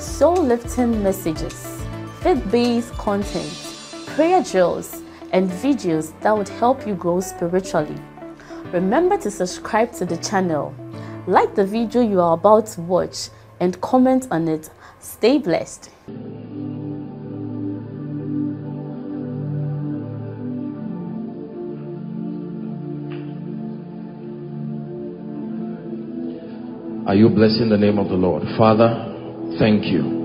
soul-lifting messages, faith-based content, prayer drills, and videos that would help you grow spiritually. Remember to subscribe to the channel, like the video you are about to watch, and comment on it. Stay blessed. Are you blessing the name of the Lord? Father, thank you.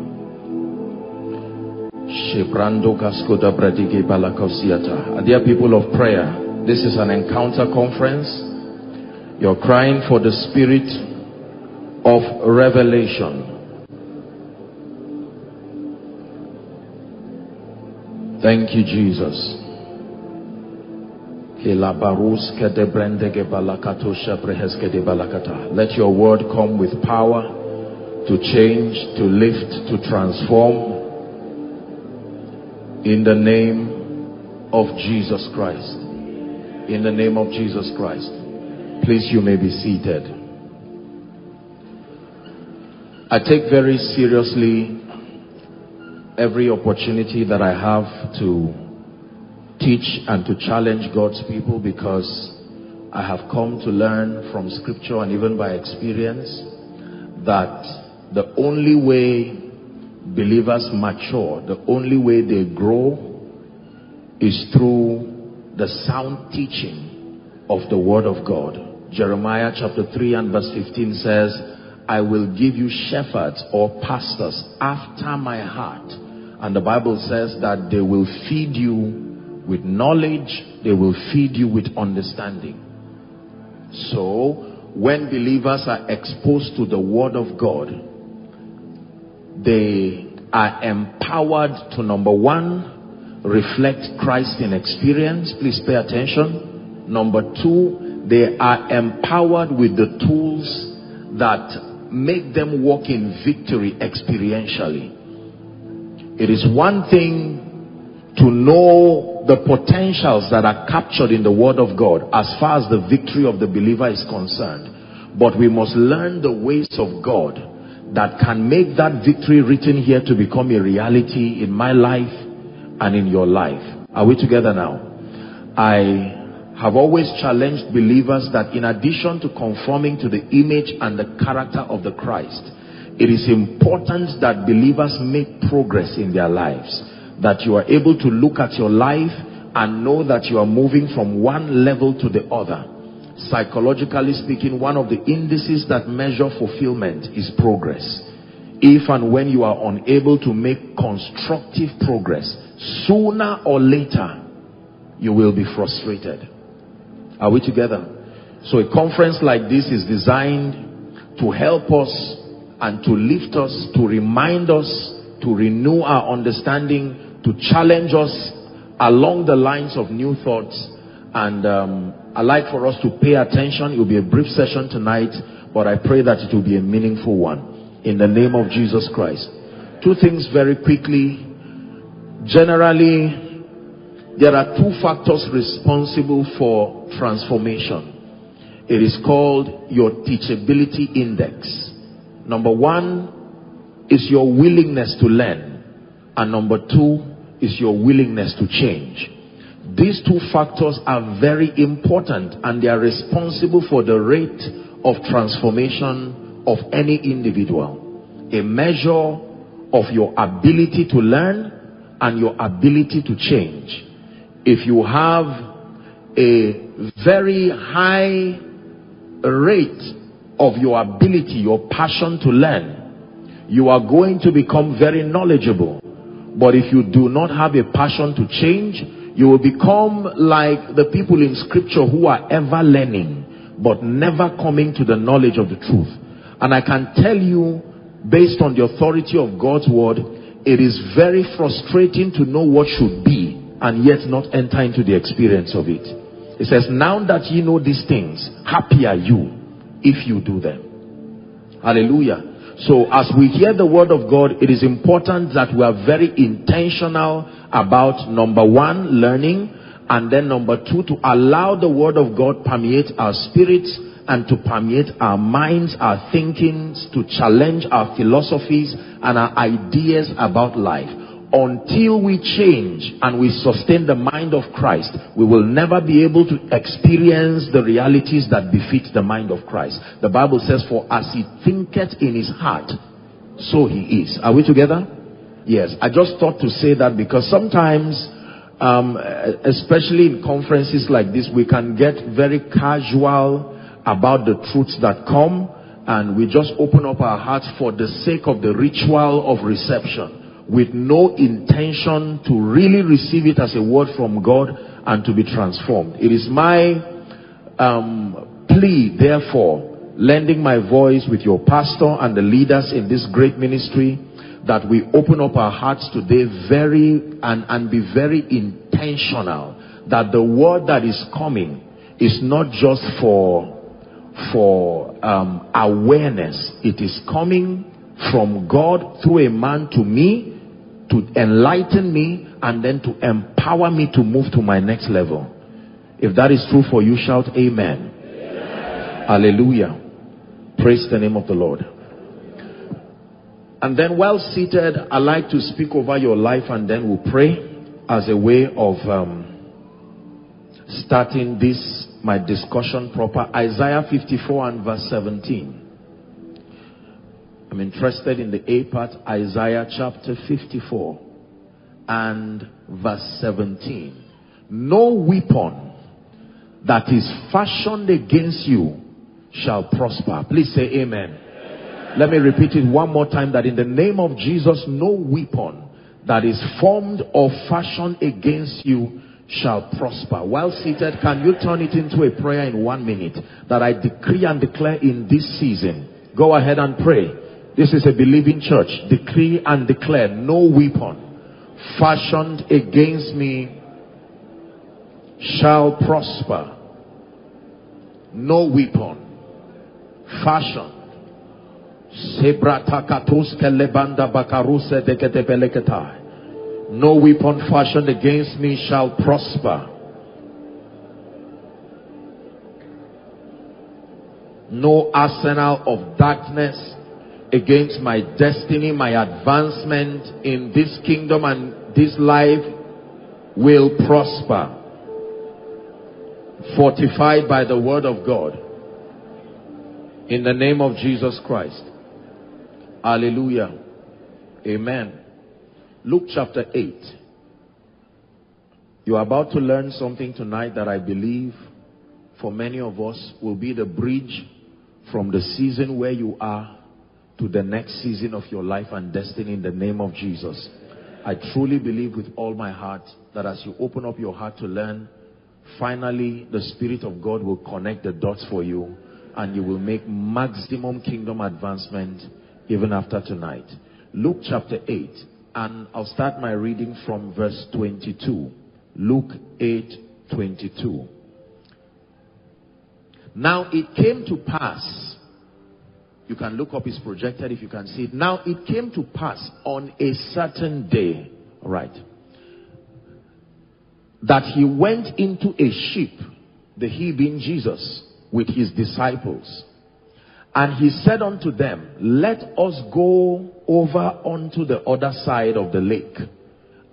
Dear people of prayer, this is an encounter conference. You're crying for the spirit of revelation. Thank you, Jesus. Let your word come with power to change, to lift, to transform. In the name of Jesus Christ. In the name of Jesus Christ. Please, you may be seated. I take very seriously every opportunity that I have to teach and to challenge God's people because I have come to learn from scripture and even by experience that the only way believers mature, the only way they grow is through the sound teaching of the word of God. Jeremiah chapter 3 and verse 15 says, I will give you shepherds or pastors after my heart. And the Bible says that they will feed you with knowledge, they will feed you with understanding. So, when believers are exposed to the Word of God, they are empowered to number one, reflect Christ in experience. Please pay attention. Number two, they are empowered with the tools that make them walk in victory experientially. It is one thing to know the potentials that are captured in the word of God as far as the victory of the believer is concerned. But we must learn the ways of God that can make that victory written here to become a reality in my life and in your life. Are we together now? I have always challenged believers that in addition to conforming to the image and the character of the Christ, it is important that believers make progress in their lives that you are able to look at your life and know that you are moving from one level to the other. Psychologically speaking, one of the indices that measure fulfillment is progress. If and when you are unable to make constructive progress, sooner or later, you will be frustrated. Are we together? So a conference like this is designed to help us and to lift us, to remind us, to renew our understanding, to challenge us along the lines of new thoughts. And um, I'd like for us to pay attention. It will be a brief session tonight, but I pray that it will be a meaningful one. In the name of Jesus Christ. Two things very quickly. Generally, there are two factors responsible for transformation. It is called your teachability index. Number one is your willingness to learn. And number two is your willingness to change. These two factors are very important and they are responsible for the rate of transformation of any individual. A measure of your ability to learn and your ability to change. If you have a very high rate of your ability, your passion to learn, you are going to become very knowledgeable. But if you do not have a passion to change, you will become like the people in scripture who are ever learning, but never coming to the knowledge of the truth. And I can tell you based on the authority of God's word, it is very frustrating to know what should be and yet not enter into the experience of it. It says, now that ye know these things, happy are you if you do them. Hallelujah. So as we hear the word of God, it is important that we are very intentional about number one, learning, and then number two, to allow the word of God permeate our spirits and to permeate our minds, our thinkings, to challenge our philosophies and our ideas about life. Until we change and we sustain the mind of Christ, we will never be able to experience the realities that befit the mind of Christ. The Bible says, For as he thinketh in his heart, so he is. Are we together? Yes. I just thought to say that because sometimes, um, especially in conferences like this, we can get very casual about the truths that come and we just open up our hearts for the sake of the ritual of reception with no intention to really receive it as a word from God and to be transformed. It is my um, plea, therefore, lending my voice with your pastor and the leaders in this great ministry that we open up our hearts today very and, and be very intentional that the word that is coming is not just for for um, awareness. It is coming from God through a man to me to enlighten me and then to empower me to move to my next level. If that is true for you, shout amen. amen. Hallelujah. Praise the name of the Lord. And then while seated, I like to speak over your life and then we'll pray as a way of um, starting this my discussion proper. Isaiah 54 and verse 17. I'm interested in the A part, Isaiah chapter 54 and verse 17. No weapon that is fashioned against you shall prosper. Please say amen. Let me repeat it one more time that in the name of Jesus, no weapon that is formed or fashioned against you shall prosper. While seated, can you turn it into a prayer in one minute that I decree and declare in this season? Go ahead and pray. This is a believing church. Decree and declare no weapon fashioned against me shall prosper. No weapon fashioned. No weapon fashioned against me shall prosper. No arsenal of darkness against my destiny, my advancement in this kingdom and this life will prosper. Fortified by the word of God. In the name of Jesus Christ. Hallelujah. Amen. Luke chapter 8. You are about to learn something tonight that I believe for many of us will be the bridge from the season where you are to the next season of your life and destiny in the name of Jesus. I truly believe with all my heart that as you open up your heart to learn, finally the Spirit of God will connect the dots for you and you will make maximum kingdom advancement even after tonight. Luke chapter 8 and I'll start my reading from verse 22. Luke 8 22. Now it came to pass, you can look up, it's projected if you can see it. Now it came to pass on a certain day, right, that he went into a ship, the he being Jesus, with his disciples. And he said unto them, Let us go over unto the other side of the lake.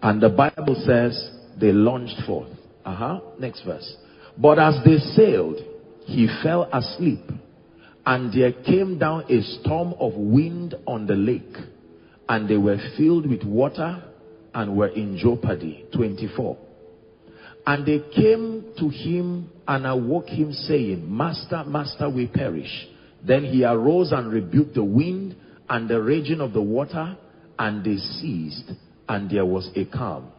And the Bible says they launched forth. Uh huh. Next verse. But as they sailed, he fell asleep. And there came down a storm of wind on the lake. And they were filled with water and were in jeopardy. 24. And they came to him and awoke him, saying, Master, Master, we perish. Then he arose and rebuked the wind and the raging of the water, and they ceased, and there was a calm.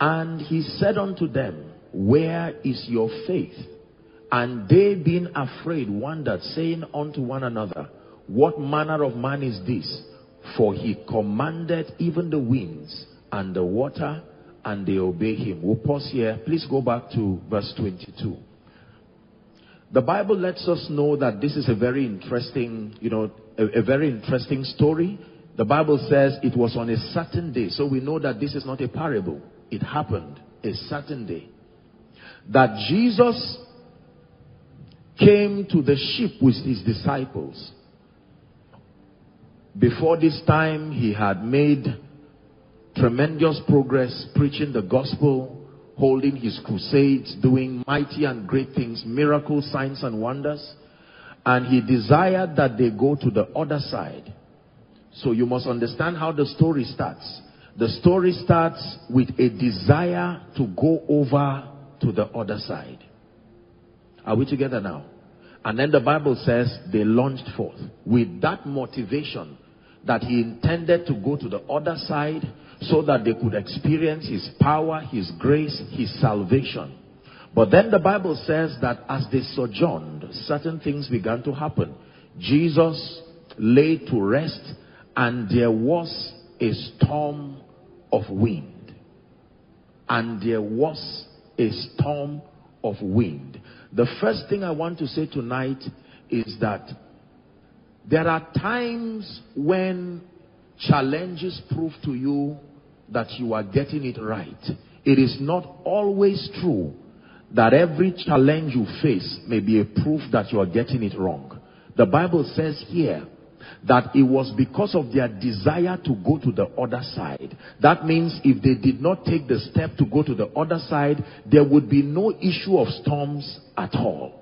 And he said unto them, Where is your faith? And they being afraid wondered, saying unto one another, What manner of man is this? For he commanded even the winds and the water, and they obey him. We'll pause here. Please go back to verse 22. The Bible lets us know that this is a very interesting, you know, a, a very interesting story. The Bible says it was on a certain day. So we know that this is not a parable. It happened a certain day. That Jesus came to the ship with his disciples. Before this time, he had made tremendous progress preaching the gospel, holding his crusades, doing mighty and great things, miracles, signs, and wonders. And he desired that they go to the other side. So you must understand how the story starts. The story starts with a desire to go over to the other side. Are we together now? And then the Bible says they launched forth with that motivation that he intended to go to the other side so that they could experience his power, his grace, his salvation. But then the Bible says that as they sojourned, certain things began to happen. Jesus lay to rest and there was a storm of wind. And there was a storm of wind. The first thing I want to say tonight is that there are times when challenges prove to you that you are getting it right. It is not always true that every challenge you face may be a proof that you are getting it wrong. The Bible says here that it was because of their desire to go to the other side. That means if they did not take the step to go to the other side, there would be no issue of storms at all.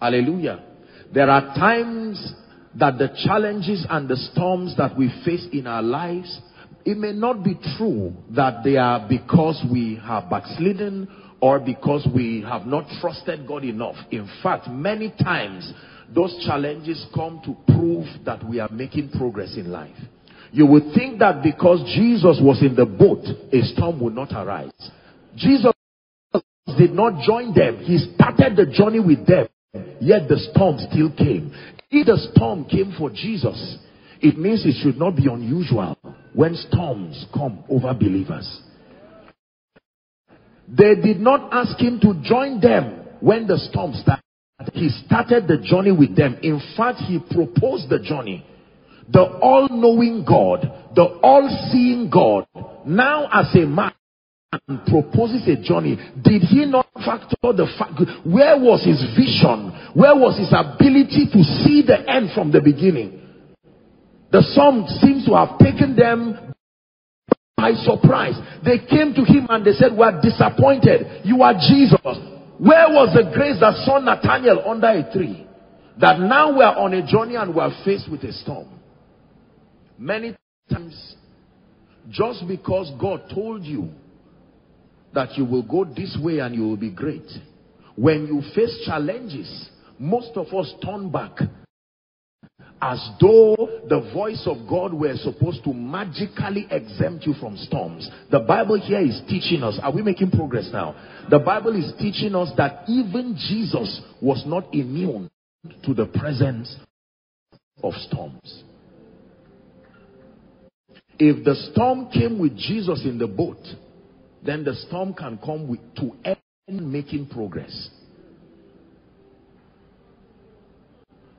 Hallelujah. There are times that the challenges and the storms that we face in our lives, it may not be true that they are because we have backslidden or because we have not trusted God enough. In fact, many times those challenges come to prove that we are making progress in life. You would think that because Jesus was in the boat, a storm would not arise. Jesus did not join them. He started the journey with them. Yet the storm still came. If the storm came for Jesus, it means it should not be unusual when storms come over believers. They did not ask him to join them when the storm started. He started the journey with them. In fact, he proposed the journey. The all-knowing God, the all-seeing God, now as a man proposes a journey, did he not factor the fact, where was his vision? Where was his ability to see the end from the beginning? The song seems to have taken them by surprise. They came to him and they said, we are disappointed. You are Jesus. Where was the grace that saw Nathaniel under a tree? That now we are on a journey and we are faced with a storm. Many times, just because God told you that you will go this way and you will be great, when you face challenges, most of us turn back as though the voice of God were supposed to magically exempt you from storms. The Bible here is teaching us. Are we making progress now? The Bible is teaching us that even Jesus was not immune to the presence of storms. If the storm came with Jesus in the boat, then the storm can come with, to end making progress.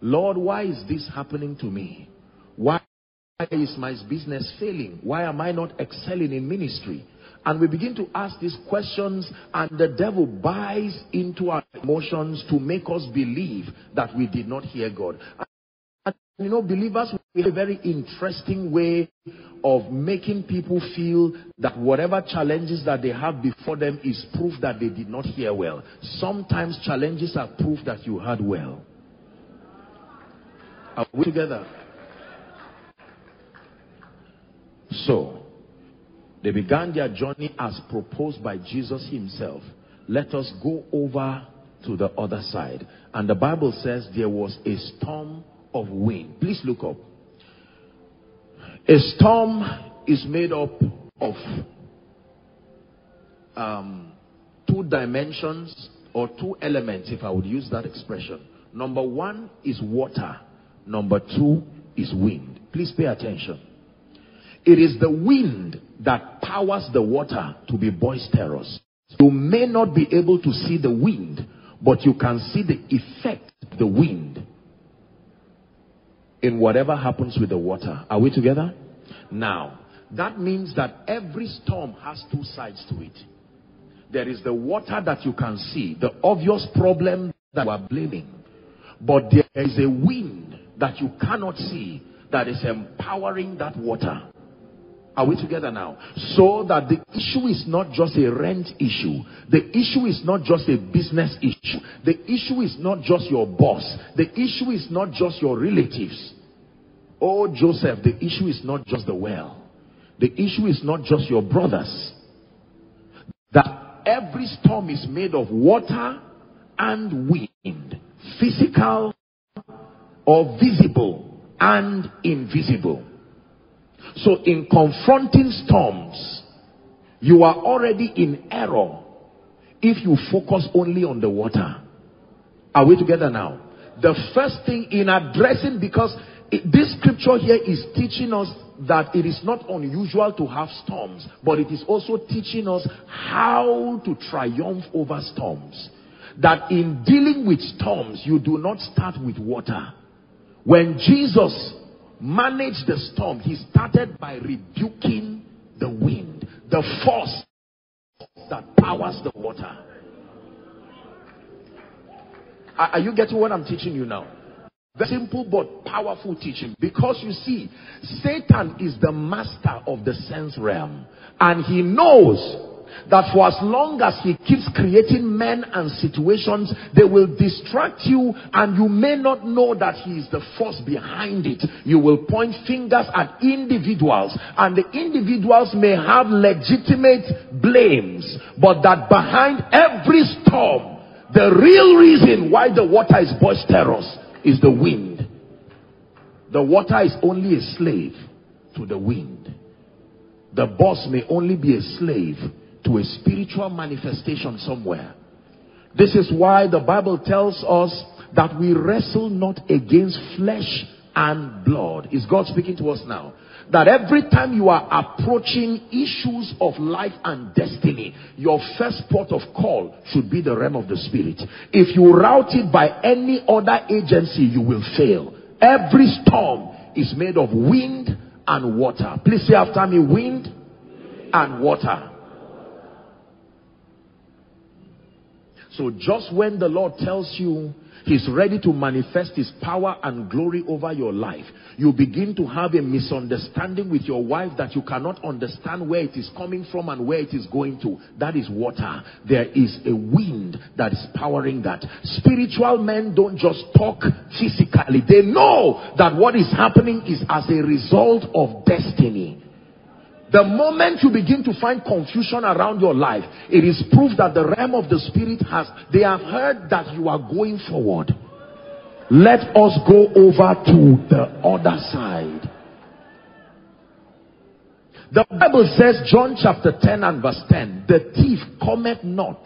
Lord, why is this happening to me? Why is my business failing? Why am I not excelling in ministry? And we begin to ask these questions and the devil buys into our emotions to make us believe that we did not hear God. And, you know, believers we have a very interesting way of making people feel that whatever challenges that they have before them is proof that they did not hear well. Sometimes challenges are proof that you heard well. Are we together? So, they began their journey as proposed by Jesus himself. Let us go over to the other side. And the Bible says there was a storm of wind. Please look up. A storm is made up of um, two dimensions or two elements, if I would use that expression. Number one is water Number two is wind. Please pay attention. It is the wind that powers the water to be boisterous. You may not be able to see the wind, but you can see the effect of the wind in whatever happens with the water. Are we together? Now, that means that every storm has two sides to it. There is the water that you can see, the obvious problem that you are blaming. But there is a wind that you cannot see that is empowering that water. Are we together now? So that the issue is not just a rent issue. The issue is not just a business issue. The issue is not just your boss. The issue is not just your relatives. Oh, Joseph, the issue is not just the well. The issue is not just your brothers. That every storm is made of water and wind. Physical or visible and invisible. So in confronting storms, you are already in error if you focus only on the water. Are we together now? The first thing in addressing, because it, this scripture here is teaching us that it is not unusual to have storms, but it is also teaching us how to triumph over storms. That in dealing with storms, you do not start with water. When Jesus managed the storm, he started by rebuking the wind, the force that powers the water. Are you getting what I'm teaching you now? Very simple but powerful teaching. Because you see, Satan is the master of the sense realm. And he knows that for as long as he keeps creating men and situations, they will distract you and you may not know that he is the force behind it. You will point fingers at individuals and the individuals may have legitimate blames, but that behind every storm, the real reason why the water is boisterous is the wind. The water is only a slave to the wind. The boss may only be a slave to a spiritual manifestation somewhere. This is why the Bible tells us that we wrestle not against flesh and blood. Is God speaking to us now? That every time you are approaching issues of life and destiny, your first port of call should be the realm of the spirit. If you route it by any other agency, you will fail. Every storm is made of wind and water. Please say after me, wind and water. So just when the Lord tells you he's ready to manifest his power and glory over your life, you begin to have a misunderstanding with your wife that you cannot understand where it is coming from and where it is going to. That is water. There is a wind that is powering that. Spiritual men don't just talk physically. They know that what is happening is as a result of destiny. The moment you begin to find confusion around your life, it is proof that the realm of the spirit has, they have heard that you are going forward. Let us go over to the other side. The Bible says, John chapter 10 and verse 10, the thief cometh not,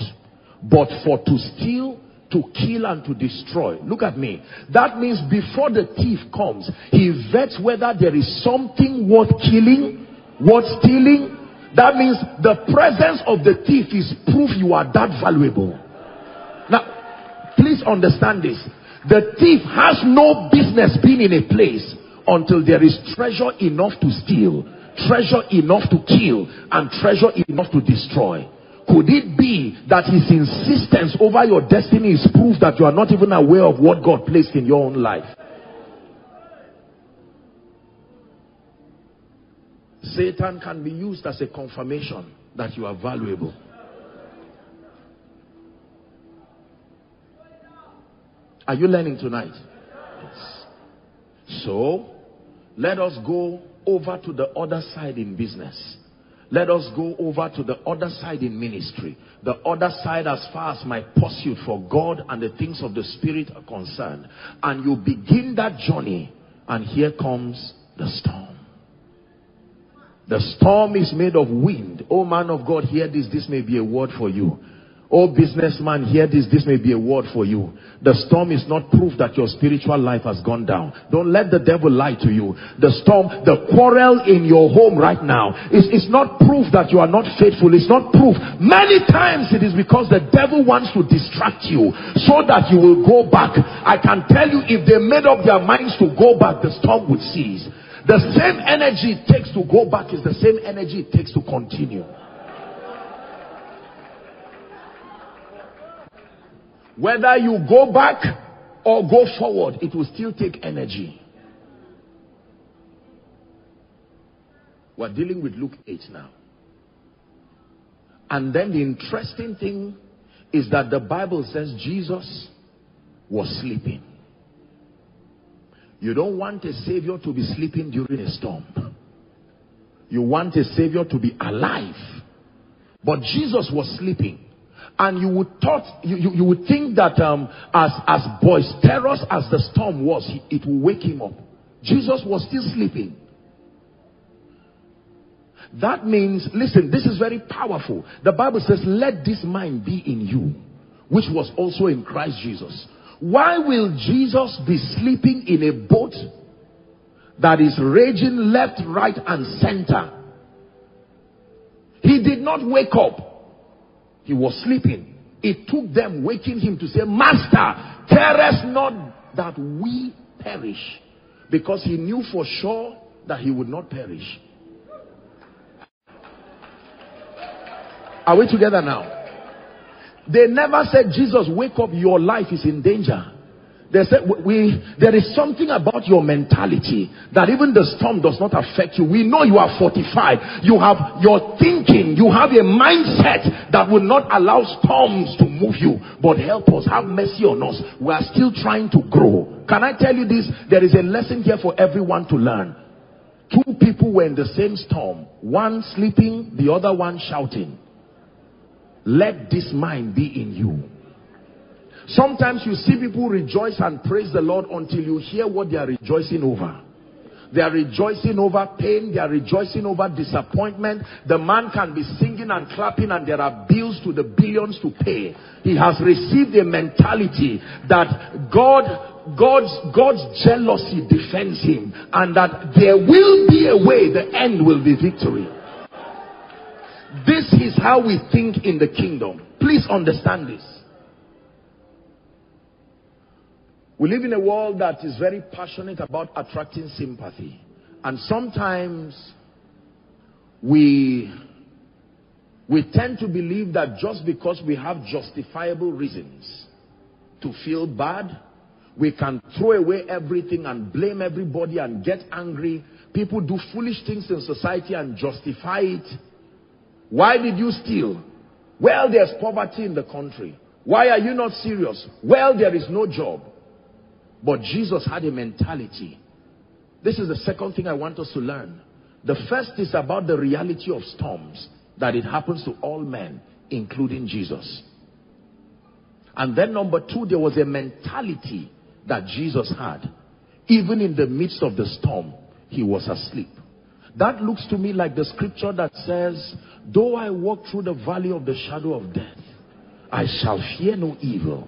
but for to steal, to kill and to destroy. Look at me. That means before the thief comes, he vets whether there is something worth killing what stealing? That means the presence of the thief is proof you are that valuable. Now, please understand this. The thief has no business being in a place until there is treasure enough to steal, treasure enough to kill, and treasure enough to destroy. Could it be that his insistence over your destiny is proof that you are not even aware of what God placed in your own life? Satan can be used as a confirmation that you are valuable. Are you learning tonight? Yes. So, let us go over to the other side in business. Let us go over to the other side in ministry. The other side as far as my pursuit for God and the things of the Spirit are concerned. And you begin that journey and here comes the storm. The storm is made of wind. Oh man of God, hear this. This may be a word for you. Oh, businessman, hear this. This may be a word for you. The storm is not proof that your spiritual life has gone down. Don't let the devil lie to you. The storm, the quarrel in your home right now is, is not proof that you are not faithful. It's not proof. Many times it is because the devil wants to distract you so that you will go back. I can tell you if they made up their minds to go back, the storm would cease. The same energy it takes to go back is the same energy it takes to continue. Whether you go back or go forward, it will still take energy. We're dealing with Luke 8 now. And then the interesting thing is that the Bible says Jesus was sleeping. You don't want a savior to be sleeping during a storm. You want a savior to be alive. But Jesus was sleeping. And you would thought you, you, you would think that um, as as boisterous as the storm was it would wake him up. Jesus was still sleeping. That means listen this is very powerful. The bible says let this mind be in you which was also in christ jesus why will jesus be sleeping in a boat that is raging left right and center he did not wake up he was sleeping. It took them waking him to say, Master, carest not that we perish. Because he knew for sure that he would not perish. Are we together now? They never said, Jesus, wake up, your life is in danger. They said, we, there is something about your mentality that even the storm does not affect you. We know you are fortified. You have your thinking. You have a mindset that will not allow storms to move you. But help us. Have mercy on us. We are still trying to grow. Can I tell you this? There is a lesson here for everyone to learn. Two people were in the same storm. One sleeping, the other one shouting. Let this mind be in you Sometimes you see people rejoice and praise the Lord until you hear what they are rejoicing over. They are rejoicing over pain. They are rejoicing over disappointment. The man can be singing and clapping and there are bills to the billions to pay. He has received a mentality that God, God's, God's jealousy defends him and that there will be a way, the end will be victory. This is how we think in the kingdom. Please understand this. We live in a world that is very passionate about attracting sympathy. And sometimes we, we tend to believe that just because we have justifiable reasons to feel bad, we can throw away everything and blame everybody and get angry. People do foolish things in society and justify it. Why did you steal? Well, there's poverty in the country. Why are you not serious? Well, there is no job. But Jesus had a mentality. This is the second thing I want us to learn. The first is about the reality of storms, that it happens to all men, including Jesus. And then number two, there was a mentality that Jesus had. Even in the midst of the storm, he was asleep. That looks to me like the scripture that says, though I walk through the valley of the shadow of death, I shall fear no evil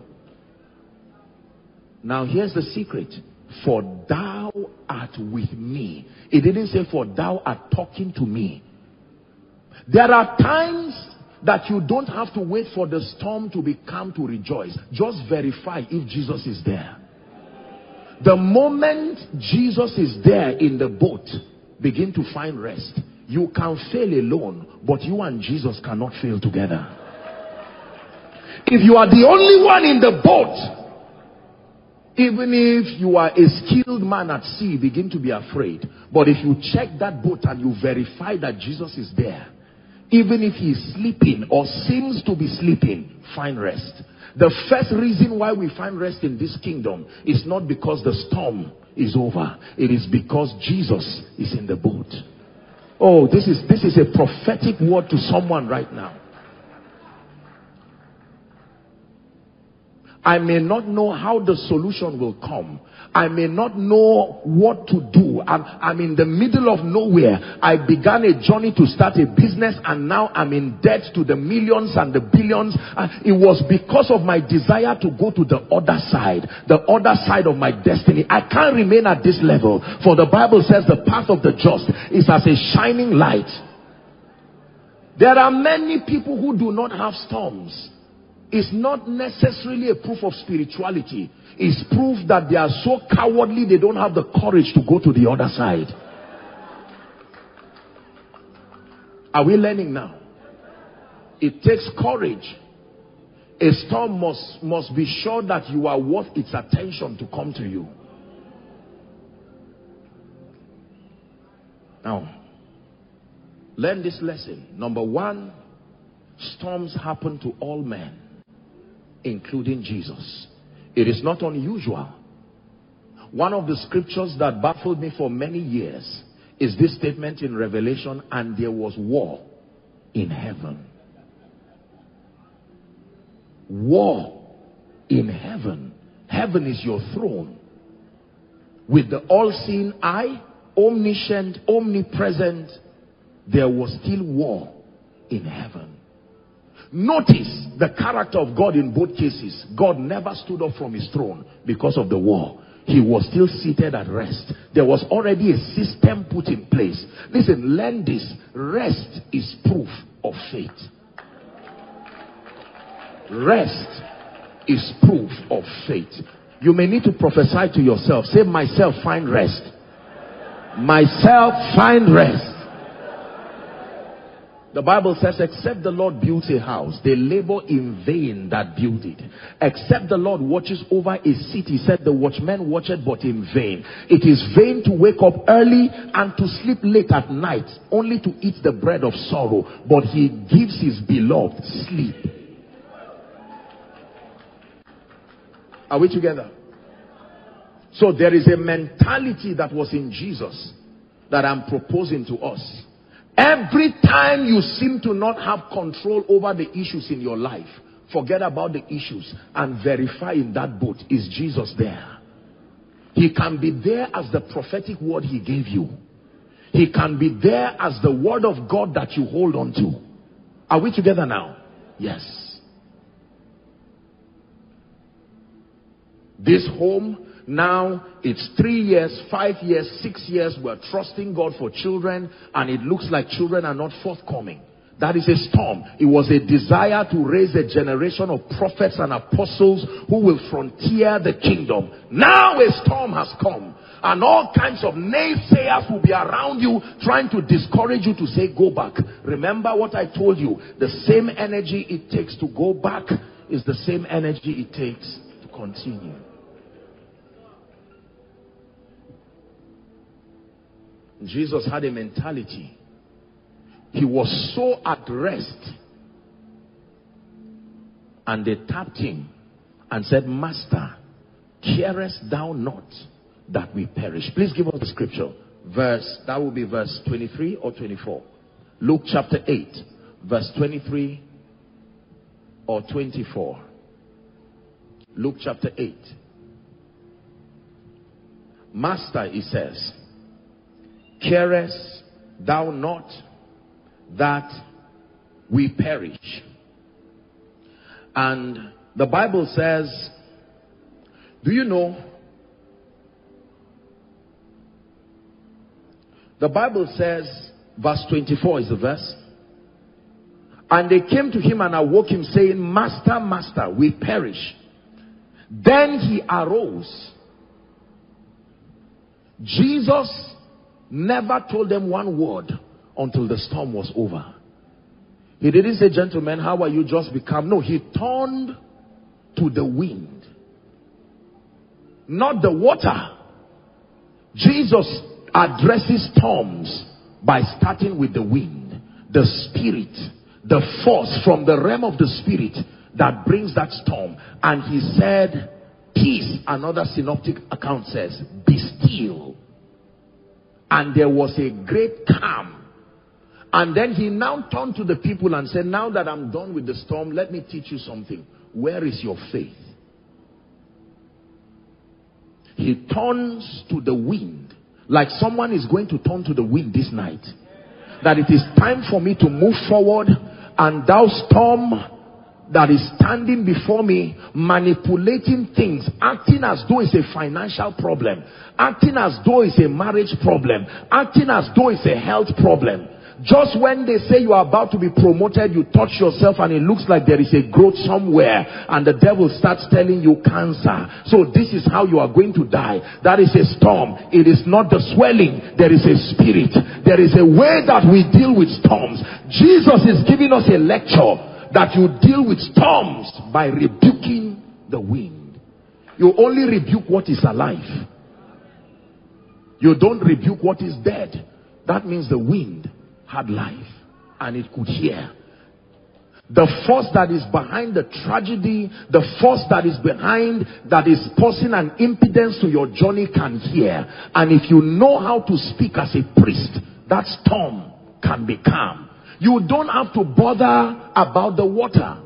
now here's the secret. For thou art with me. It didn't say for thou art talking to me. There are times that you don't have to wait for the storm to be calm to rejoice. Just verify if Jesus is there. The moment Jesus is there in the boat, begin to find rest. You can fail alone, but you and Jesus cannot fail together. If you are the only one in the boat, even if you are a skilled man at sea, begin to be afraid. But if you check that boat and you verify that Jesus is there, even if he is sleeping or seems to be sleeping, find rest. The first reason why we find rest in this kingdom is not because the storm is over. It is because Jesus is in the boat. Oh, this is, this is a prophetic word to someone right now. I may not know how the solution will come. I may not know what to do. I'm, I'm in the middle of nowhere. I began a journey to start a business and now I'm in debt to the millions and the billions. It was because of my desire to go to the other side, the other side of my destiny. I can't remain at this level. For the Bible says the path of the just is as a shining light. There are many people who do not have storms is not necessarily a proof of spirituality. It's proof that they are so cowardly they don't have the courage to go to the other side. Are we learning now? It takes courage. A storm must, must be sure that you are worth its attention to come to you. Now, learn this lesson. Number one, storms happen to all men including Jesus. It is not unusual. One of the scriptures that baffled me for many years is this statement in Revelation, and there was war in heaven. War in heaven. Heaven is your throne. With the all-seeing eye, omniscient, omnipresent, there was still war in heaven. Notice the character of God in both cases. God never stood up from his throne because of the war. He was still seated at rest. There was already a system put in place. Listen, learn this. Rest is proof of faith. Rest is proof of faith. You may need to prophesy to yourself. Say, myself, find rest. Myself, find rest. The Bible says, except the Lord builds a house, they labor in vain that build it. Except the Lord watches over a city, said the watchman watched but in vain. It is vain to wake up early and to sleep late at night, only to eat the bread of sorrow. But he gives his beloved sleep. Are we together? So there is a mentality that was in Jesus that I'm proposing to us Every time you seem to not have control over the issues in your life, forget about the issues and verify in that boat, is Jesus there? He can be there as the prophetic word he gave you. He can be there as the word of God that you hold on to. Are we together now? Yes. This home now it's three years, five years, six years. We're trusting God for children and it looks like children are not forthcoming. That is a storm. It was a desire to raise a generation of prophets and apostles who will frontier the kingdom. Now a storm has come. And all kinds of naysayers will be around you trying to discourage you to say, go back. Remember what I told you. The same energy it takes to go back is the same energy it takes to continue. Jesus had a mentality. He was so at rest. And they tapped him and said, Master, carest thou not that we perish? Please give us the scripture. Verse, that will be verse 23 or 24. Luke chapter 8, verse 23 or 24. Luke chapter 8. Master, he says, Carest thou not that we perish? And the Bible says, do you know? The Bible says, verse 24 is the verse. And they came to him and awoke him saying, Master, Master, we perish. Then he arose. Jesus Never told them one word until the storm was over. He didn't say, gentlemen, how are you just become? No, he turned to the wind. Not the water. Jesus addresses storms by starting with the wind. The spirit. The force from the realm of the spirit that brings that storm. And he said, peace, another synoptic account says, be still and there was a great calm. And then he now turned to the people and said, Now that I'm done with the storm, let me teach you something. Where is your faith? He turns to the wind, like someone is going to turn to the wind this night. That it is time for me to move forward, and thou storm, that is standing before me manipulating things acting as though it's a financial problem acting as though it's a marriage problem acting as though it's a health problem just when they say you are about to be promoted, you touch yourself and it looks like there is a growth somewhere and the devil starts telling you cancer. So this is how you are going to die. That is a storm. It is not the swelling. There is a spirit. There is a way that we deal with storms. Jesus is giving us a lecture that you deal with storms by rebuking the wind. You only rebuke what is alive. You don't rebuke what is dead. That means the wind had life and it could hear. The force that is behind the tragedy, the force that is behind that is posing an impedance to your journey can hear. And if you know how to speak as a priest, that storm can be calm. You don't have to bother about the water.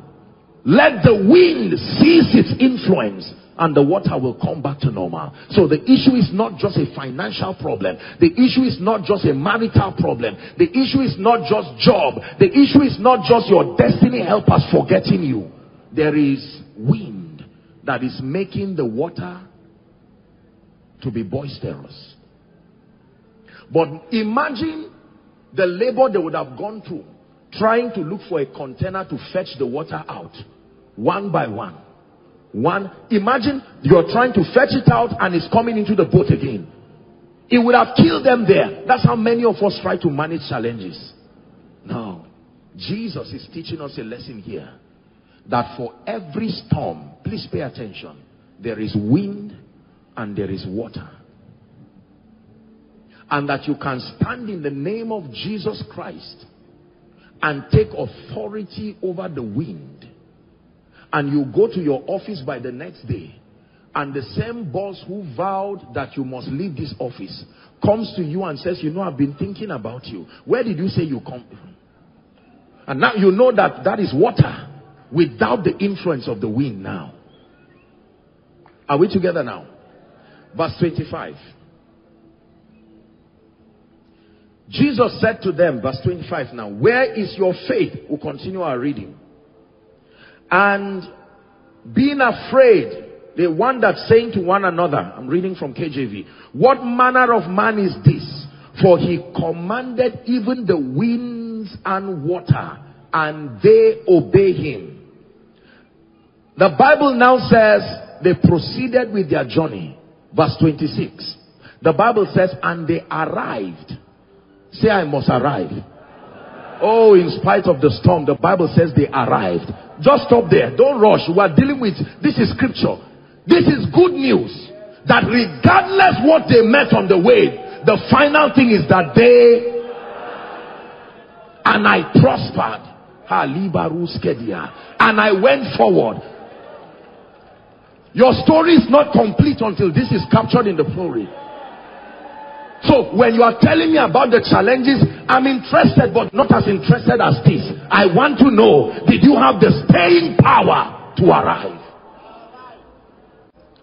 Let the wind cease its influence and the water will come back to normal. So the issue is not just a financial problem. The issue is not just a marital problem. The issue is not just job. The issue is not just your destiny helpers forgetting you. There is wind that is making the water to be boisterous. But imagine the labor they would have gone through trying to look for a container to fetch the water out one by one one, imagine you're trying to fetch it out and it's coming into the boat again. It would have killed them there. That's how many of us try to manage challenges. Now, Jesus is teaching us a lesson here. That for every storm, please pay attention, there is wind and there is water. And that you can stand in the name of Jesus Christ and take authority over the wind and you go to your office by the next day and the same boss who vowed that you must leave this office comes to you and says, you know, I've been thinking about you. Where did you say you come from? And now you know that that is water without the influence of the wind now. Are we together now? Verse 25. Jesus said to them, verse 25 now, where is your faith? We'll continue our reading. And being afraid, they wondered, saying to one another, I'm reading from KJV, what manner of man is this? For he commanded even the winds and water, and they obey him. The Bible now says they proceeded with their journey. Verse 26. The Bible says, and they arrived. Say, I must arrive. Oh, in spite of the storm, the Bible says they arrived. Just stop there. Don't rush. We are dealing with, this is scripture. This is good news. That regardless what they met on the way, the final thing is that they, and I prospered. And I went forward. Your story is not complete until this is captured in the story. So when you are telling me about the challenges, I'm interested but not as interested as this. I want to know, did you have the staying power to arrive?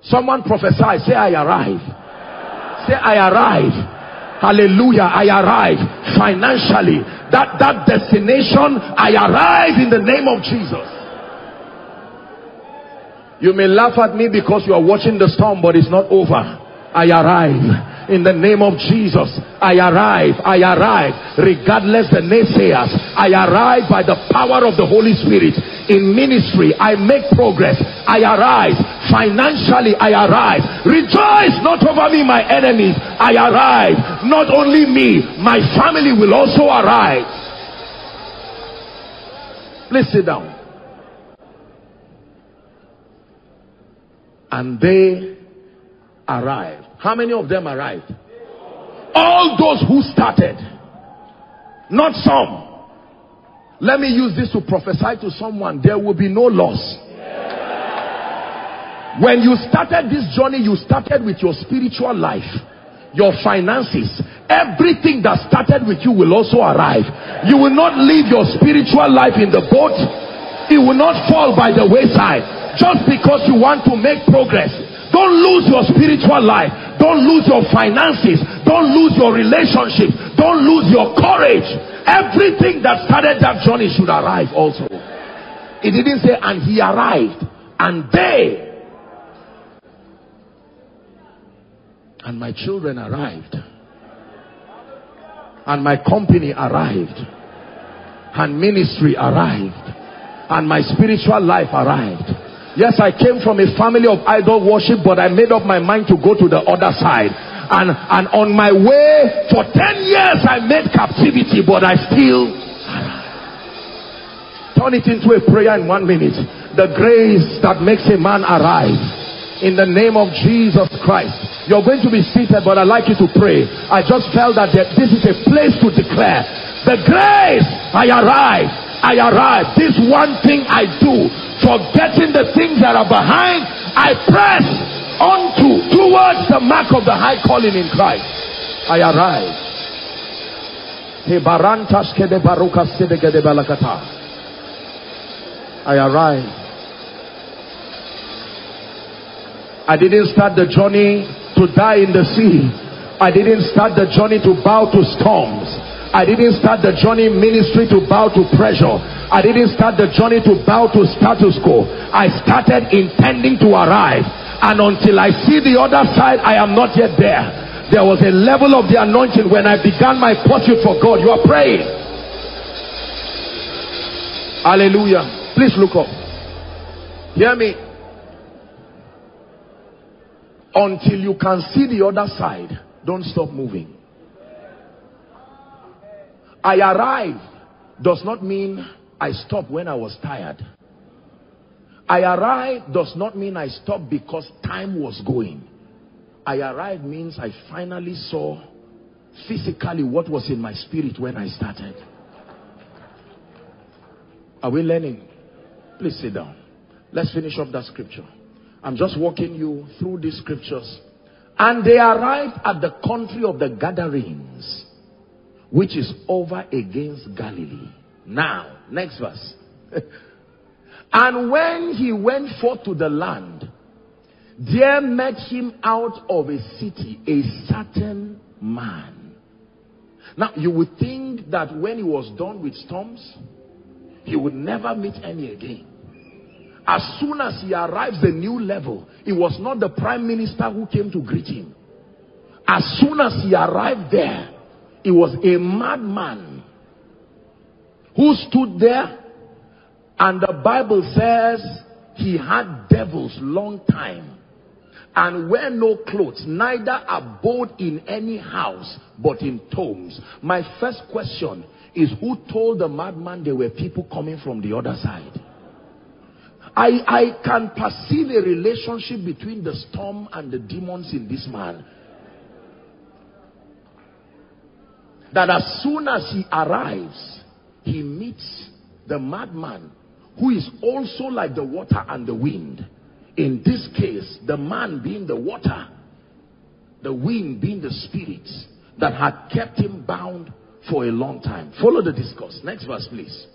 Someone prophesy, say I arrive. Say I arrive. Hallelujah, I arrive financially. That, that destination, I arrive in the name of Jesus. You may laugh at me because you are watching the storm, but it's not over. I arrive in the name of Jesus. I arrive, I arrive, regardless the naysayers. I arrive by the power of the Holy Spirit. In ministry, I make progress. I arrive. Financially, I arrive. Rejoice not over me, my enemies. I arrive. Not only me, my family will also arrive. Please sit down. And they arrived. How many of them arrived? All those who started. Not some. Let me use this to prophesy to someone. There will be no loss. When you started this journey, you started with your spiritual life, your finances. Everything that started with you will also arrive. You will not leave your spiritual life in the boat. It will not fall by the wayside. Just because you want to make progress Don't lose your spiritual life. Don't lose your finances. Don't lose your relationships. Don't lose your courage. Everything that started that journey should arrive also. It didn't say, and he arrived. And they and my children arrived and my company arrived and ministry arrived and my spiritual life arrived Yes, I came from a family of idol worship, but I made up my mind to go to the other side. And, and on my way, for 10 years, I made captivity, but I still turn it into a prayer in one minute. The grace that makes a man arrive in the name of Jesus Christ. You're going to be seated, but I'd like you to pray. I just felt that this is a place to declare the grace I arrive. I arrive. This one thing I do forgetting the things that are behind, I press onto, towards the mark of the high calling in Christ. I arrive. I arrive. I didn't start the journey to die in the sea. I didn't start the journey to bow to storms. I didn't start the journey ministry to bow to pressure. I didn't start the journey to bow to status quo. I started intending to arrive. And until I see the other side, I am not yet there. There was a level of the anointing when I began my pursuit for God. You are praying. Hallelujah. Please look up. Hear me. Until you can see the other side, don't stop moving. I arrive does not mean I stopped when I was tired. I arrived does not mean I stopped because time was going. I arrived means I finally saw physically what was in my spirit when I started. Are we learning? Please sit down. Let's finish up that scripture. I'm just walking you through these scriptures. And they arrived at the country of the Gadarenes which is over against Galilee. Now, next verse. and when he went forth to the land, there met him out of a city a certain man. Now, you would think that when he was done with storms, he would never meet any again. As soon as he arrives the new level, it was not the prime minister who came to greet him. As soon as he arrived there, he was a madman who stood there and the Bible says he had devils long time and wear no clothes, neither abode in any house, but in tombs. My first question is who told the madman there were people coming from the other side? I, I can perceive a relationship between the storm and the demons in this man. That as soon as he arrives, he meets the madman who is also like the water and the wind. In this case, the man being the water, the wind being the spirit that had kept him bound for a long time. Follow the discourse. Next verse, please.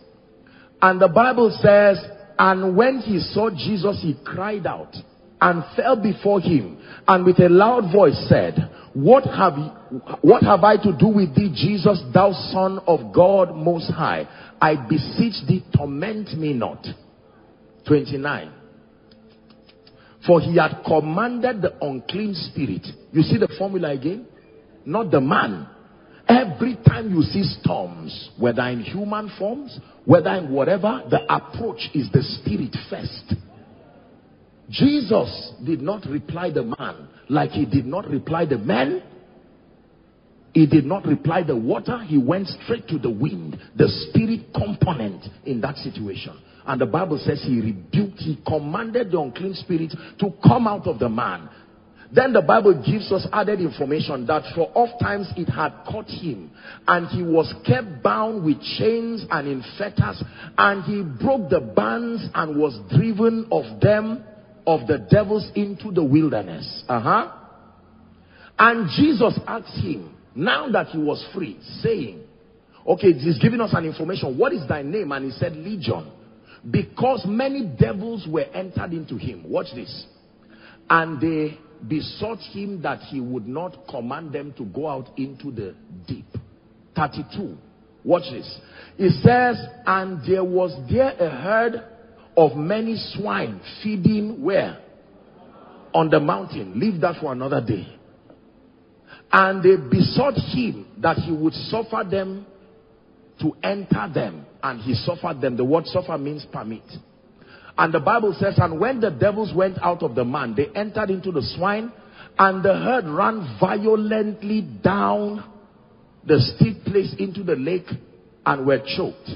And the Bible says, and when he saw Jesus, he cried out and fell before him and with a loud voice said, what have, you, what have I to do with thee, Jesus, thou son of God most high? I beseech thee, torment me not. 29. For he had commanded the unclean spirit. You see the formula again? Not the man. Every time you see storms, whether in human forms, whether in whatever, the approach is the spirit first. Jesus did not reply the man like he did not reply the man. He did not reply the water. He went straight to the wind, the spirit component in that situation. And the Bible says he rebuked, he commanded the unclean spirit to come out of the man. Then the Bible gives us added information that for oft times it had caught him and he was kept bound with chains and in fetters and he broke the bands and was driven of them of the devils into the wilderness. Uh-huh. And Jesus asked him, now that he was free, saying, okay, he's giving us an information. What is thy name? And he said, Legion. Because many devils were entered into him. Watch this. And they besought him that he would not command them to go out into the deep. 32. Watch this. It says, and there was there a herd of many swine feeding where? On the mountain. Leave that for another day. And they besought him that he would suffer them to enter them. And he suffered them. The word suffer means permit. And the Bible says, and when the devils went out of the man, they entered into the swine, and the herd ran violently down the steep place into the lake and were choked.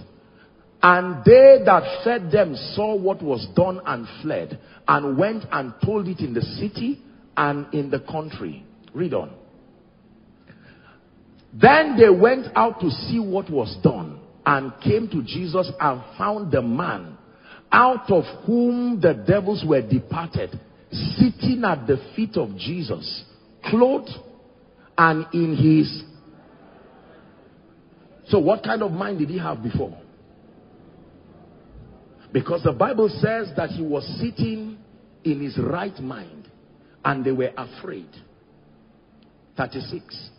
And they that fed them saw what was done and fled, and went and told it in the city and in the country. Read on. Then they went out to see what was done, and came to Jesus and found the man out of whom the devils were departed, sitting at the feet of Jesus, clothed and in his. So, what kind of mind did he have before? Because the Bible says that he was sitting in his right mind and they were afraid. 36.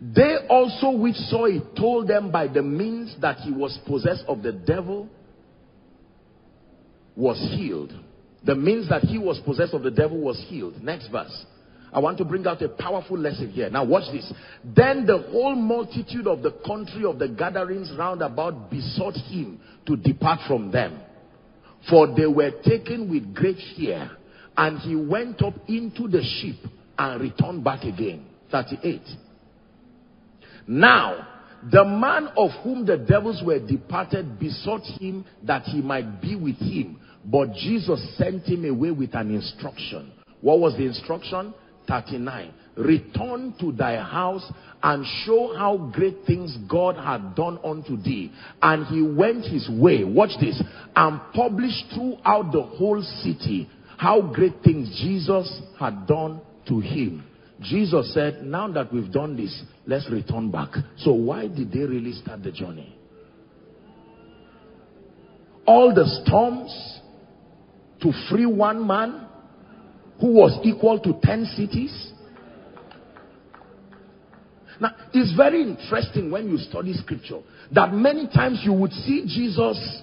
They also which saw it told them by the means that he was possessed of the devil was healed. The means that he was possessed of the devil was healed. Next verse. I want to bring out a powerful lesson here. Now watch this. Then the whole multitude of the country of the Gadarenes round about besought him to depart from them. For they were taken with great fear. And he went up into the ship and returned back again. 38. Now, the man of whom the devils were departed besought him that he might be with him. But Jesus sent him away with an instruction. What was the instruction? 39. Return to thy house and show how great things God had done unto thee. And he went his way, watch this, and published throughout the whole city how great things Jesus had done to him. Jesus said, now that we've done this, let's return back. So why did they really start the journey? All the storms to free one man who was equal to 10 cities. Now, it's very interesting when you study scripture that many times you would see Jesus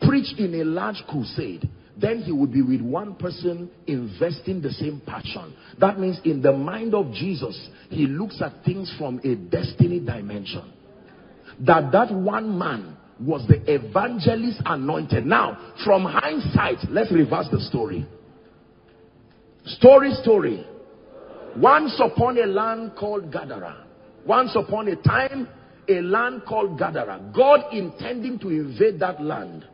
preach in a large crusade then he would be with one person investing the same passion. That means in the mind of Jesus, he looks at things from a destiny dimension. That that one man was the evangelist anointed. Now, from hindsight, let's reverse the story. Story, story. Once upon a land called Gadara. Once upon a time, a land called Gadara. God intending to invade that land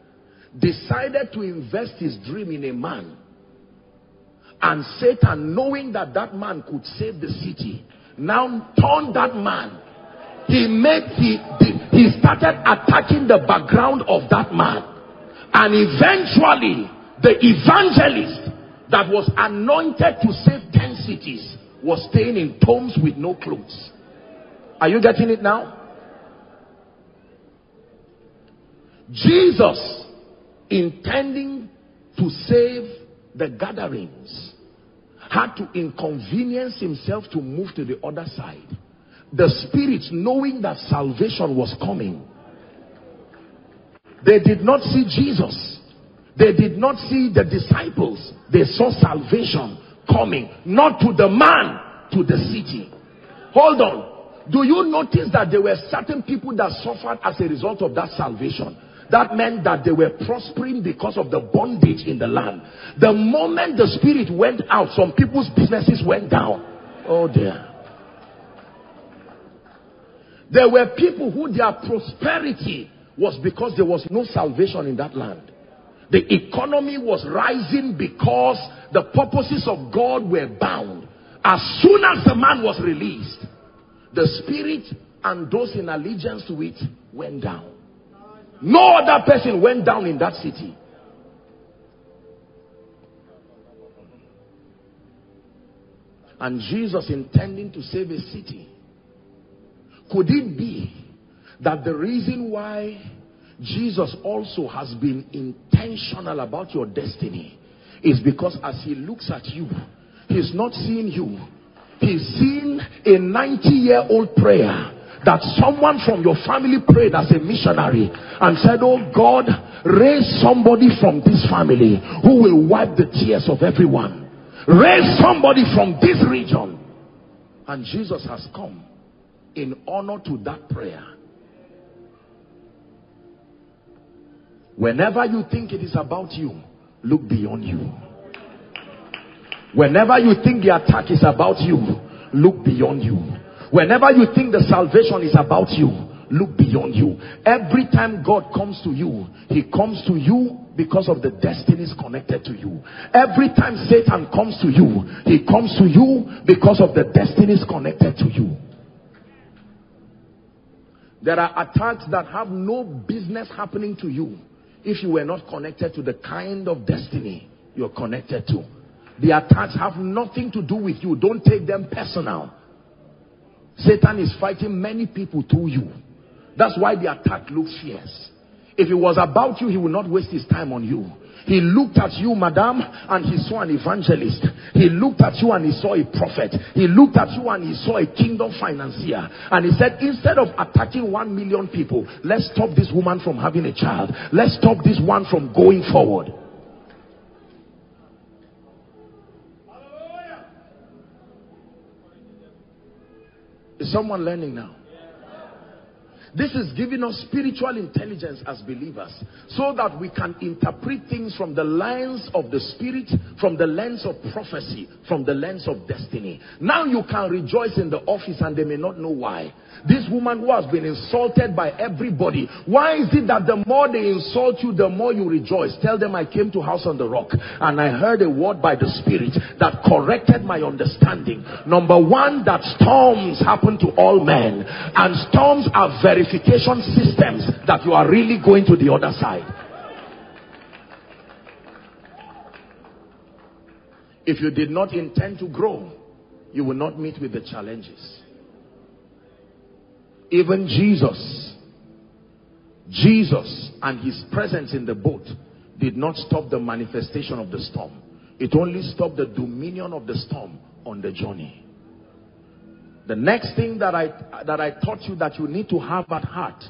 decided to invest his dream in a man. And Satan, knowing that that man could save the city, now turned that man. He made, he, he started attacking the background of that man. And eventually, the evangelist that was anointed to save 10 cities was staying in tombs with no clothes. Are you getting it now? Jesus intending to save the Gadarenes, had to inconvenience himself to move to the other side. The spirits, knowing that salvation was coming, they did not see Jesus. They did not see the disciples. They saw salvation coming, not to the man, to the city. Hold on. Do you notice that there were certain people that suffered as a result of that salvation? That meant that they were prospering because of the bondage in the land. The moment the spirit went out, some people's businesses went down. Oh dear. There were people who their prosperity was because there was no salvation in that land. The economy was rising because the purposes of God were bound. As soon as the man was released, the spirit and those in allegiance to it went down. No other person went down in that city. And Jesus intending to save a city. Could it be that the reason why Jesus also has been intentional about your destiny is because as he looks at you, he's not seeing you. He's seeing a 90 year old prayer that someone from your family prayed as a missionary and said, Oh God, raise somebody from this family who will wipe the tears of everyone. Raise somebody from this region. And Jesus has come in honor to that prayer. Whenever you think it is about you, look beyond you. Whenever you think the attack is about you, look beyond you. Whenever you think the salvation is about you, look beyond you. Every time God comes to you, he comes to you because of the destinies connected to you. Every time Satan comes to you, he comes to you because of the destinies connected to you. There are attacks that have no business happening to you if you were not connected to the kind of destiny you're connected to. The attacks have nothing to do with you. Don't take them personal. Satan is fighting many people through you. That's why the attack looks fierce. If it was about you, he would not waste his time on you. He looked at you, madam, and he saw an evangelist. He looked at you and he saw a prophet. He looked at you and he saw a kingdom financier. And he said, instead of attacking one million people, let's stop this woman from having a child. Let's stop this one from going forward. Is someone learning now? This is giving us spiritual intelligence as believers so that we can interpret things from the lens of the spirit, from the lens of prophecy, from the lens of destiny. Now you can rejoice in the office and they may not know why. This woman who has been insulted by everybody, why is it that the more they insult you, the more you rejoice? Tell them I came to House on the Rock and I heard a word by the Spirit that corrected my understanding. Number one, that storms happen to all men and storms are verification systems that you are really going to the other side. If you did not intend to grow, you will not meet with the challenges. Even Jesus, Jesus and his presence in the boat did not stop the manifestation of the storm. It only stopped the dominion of the storm on the journey. The next thing that I, that I taught you that you need to have at heart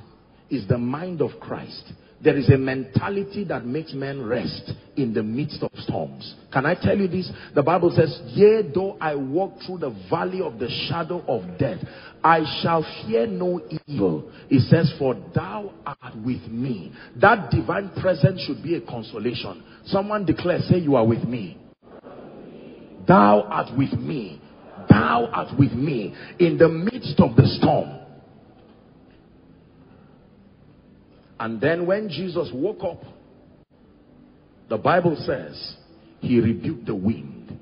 is the mind of Christ. There is a mentality that makes men rest in the midst of storms. Can I tell you this? The Bible says, Yea, though I walk through the valley of the shadow of death, I shall fear no evil. It says, For thou art with me. That divine presence should be a consolation. Someone declare, say, You are with me. Thou art with me. Thou art with me in the midst of the storm. And then when Jesus woke up, the Bible says he rebuked the wind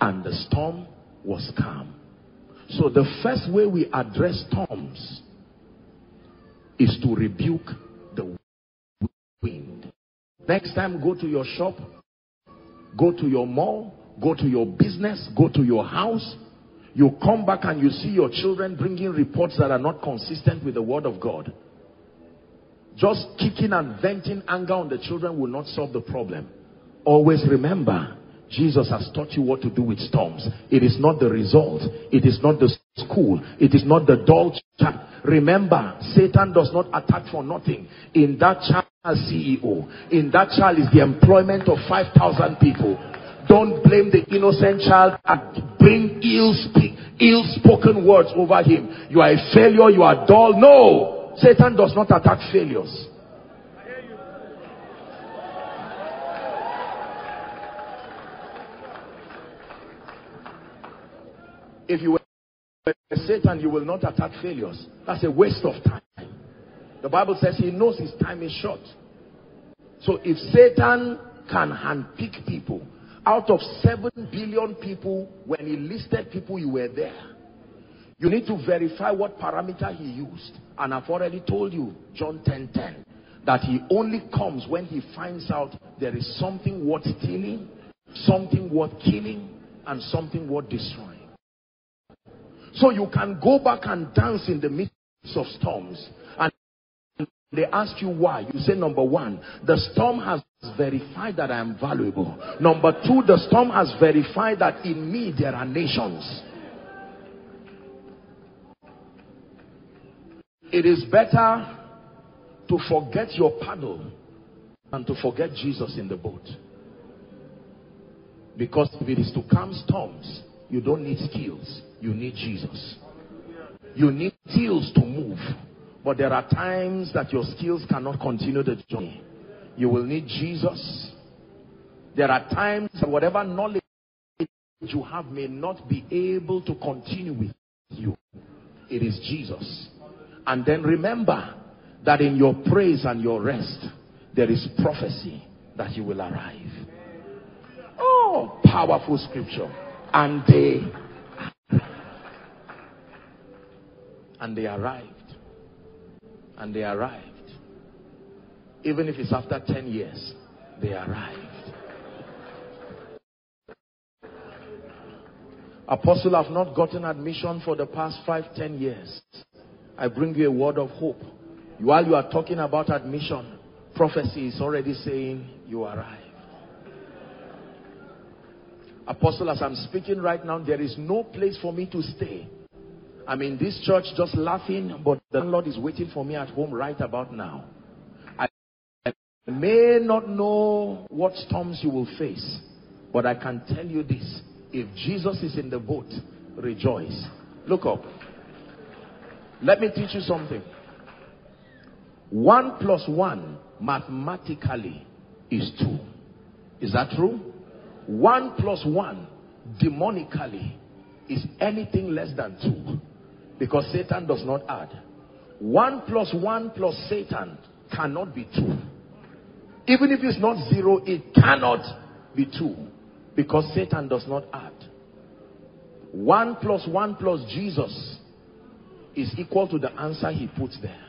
and the storm was calm. So the first way we address storms is to rebuke the wind. Next time go to your shop, go to your mall, go to your business, go to your house. You come back and you see your children bringing reports that are not consistent with the word of God. Just kicking and venting anger on the children will not solve the problem. Always remember, Jesus has taught you what to do with storms. It is not the result. It is not the school. It is not the dull child. Remember, Satan does not attack for nothing. In that child CEO, in that child is the employment of 5,000 people. Don't blame the innocent child and bring ill speak, ill-spoken words over him. You are a failure. You are dull. No. Satan does not attack failures. If you were Satan, you will not attack failures. That's a waste of time. The Bible says he knows his time is short. So if Satan can handpick people, out of 7 billion people, when he listed people, you were there. You need to verify what parameter he used. And I've already told you, John 10 10, that he only comes when he finds out there is something worth stealing, something worth killing, and something worth destroying. So you can go back and dance in the midst of storms and they ask you why, you say number one, the storm has verified that I am valuable. Number two, the storm has verified that in me there are nations. It is better to forget your paddle than to forget Jesus in the boat. Because if it is to calm storms, you don't need skills. You need Jesus. You need skills to move. But there are times that your skills cannot continue the journey. You will need Jesus. There are times that whatever knowledge you have may not be able to continue with you. It is Jesus. And then remember that in your praise and your rest, there is prophecy that you will arrive. Oh, powerful scripture. And they and they arrived. And they arrived. Even if it's after 10 years, they arrived. Apostle, I've not gotten admission for the past five, ten years. I bring you a word of hope. While you are talking about admission, prophecy is already saying you arrive. Apostle, as I'm speaking right now, there is no place for me to stay. I'm in this church just laughing, but the Lord is waiting for me at home right about now. I may not know what storms you will face, but I can tell you this. If Jesus is in the boat, rejoice. Look up. Let me teach you something. One plus one mathematically is two. Is that true? One plus one demonically is anything less than two. Because Satan does not add. One plus one plus Satan cannot be two. Even if it's not zero, it cannot be two. Because Satan does not add. One plus one plus Jesus is equal to the answer he puts there.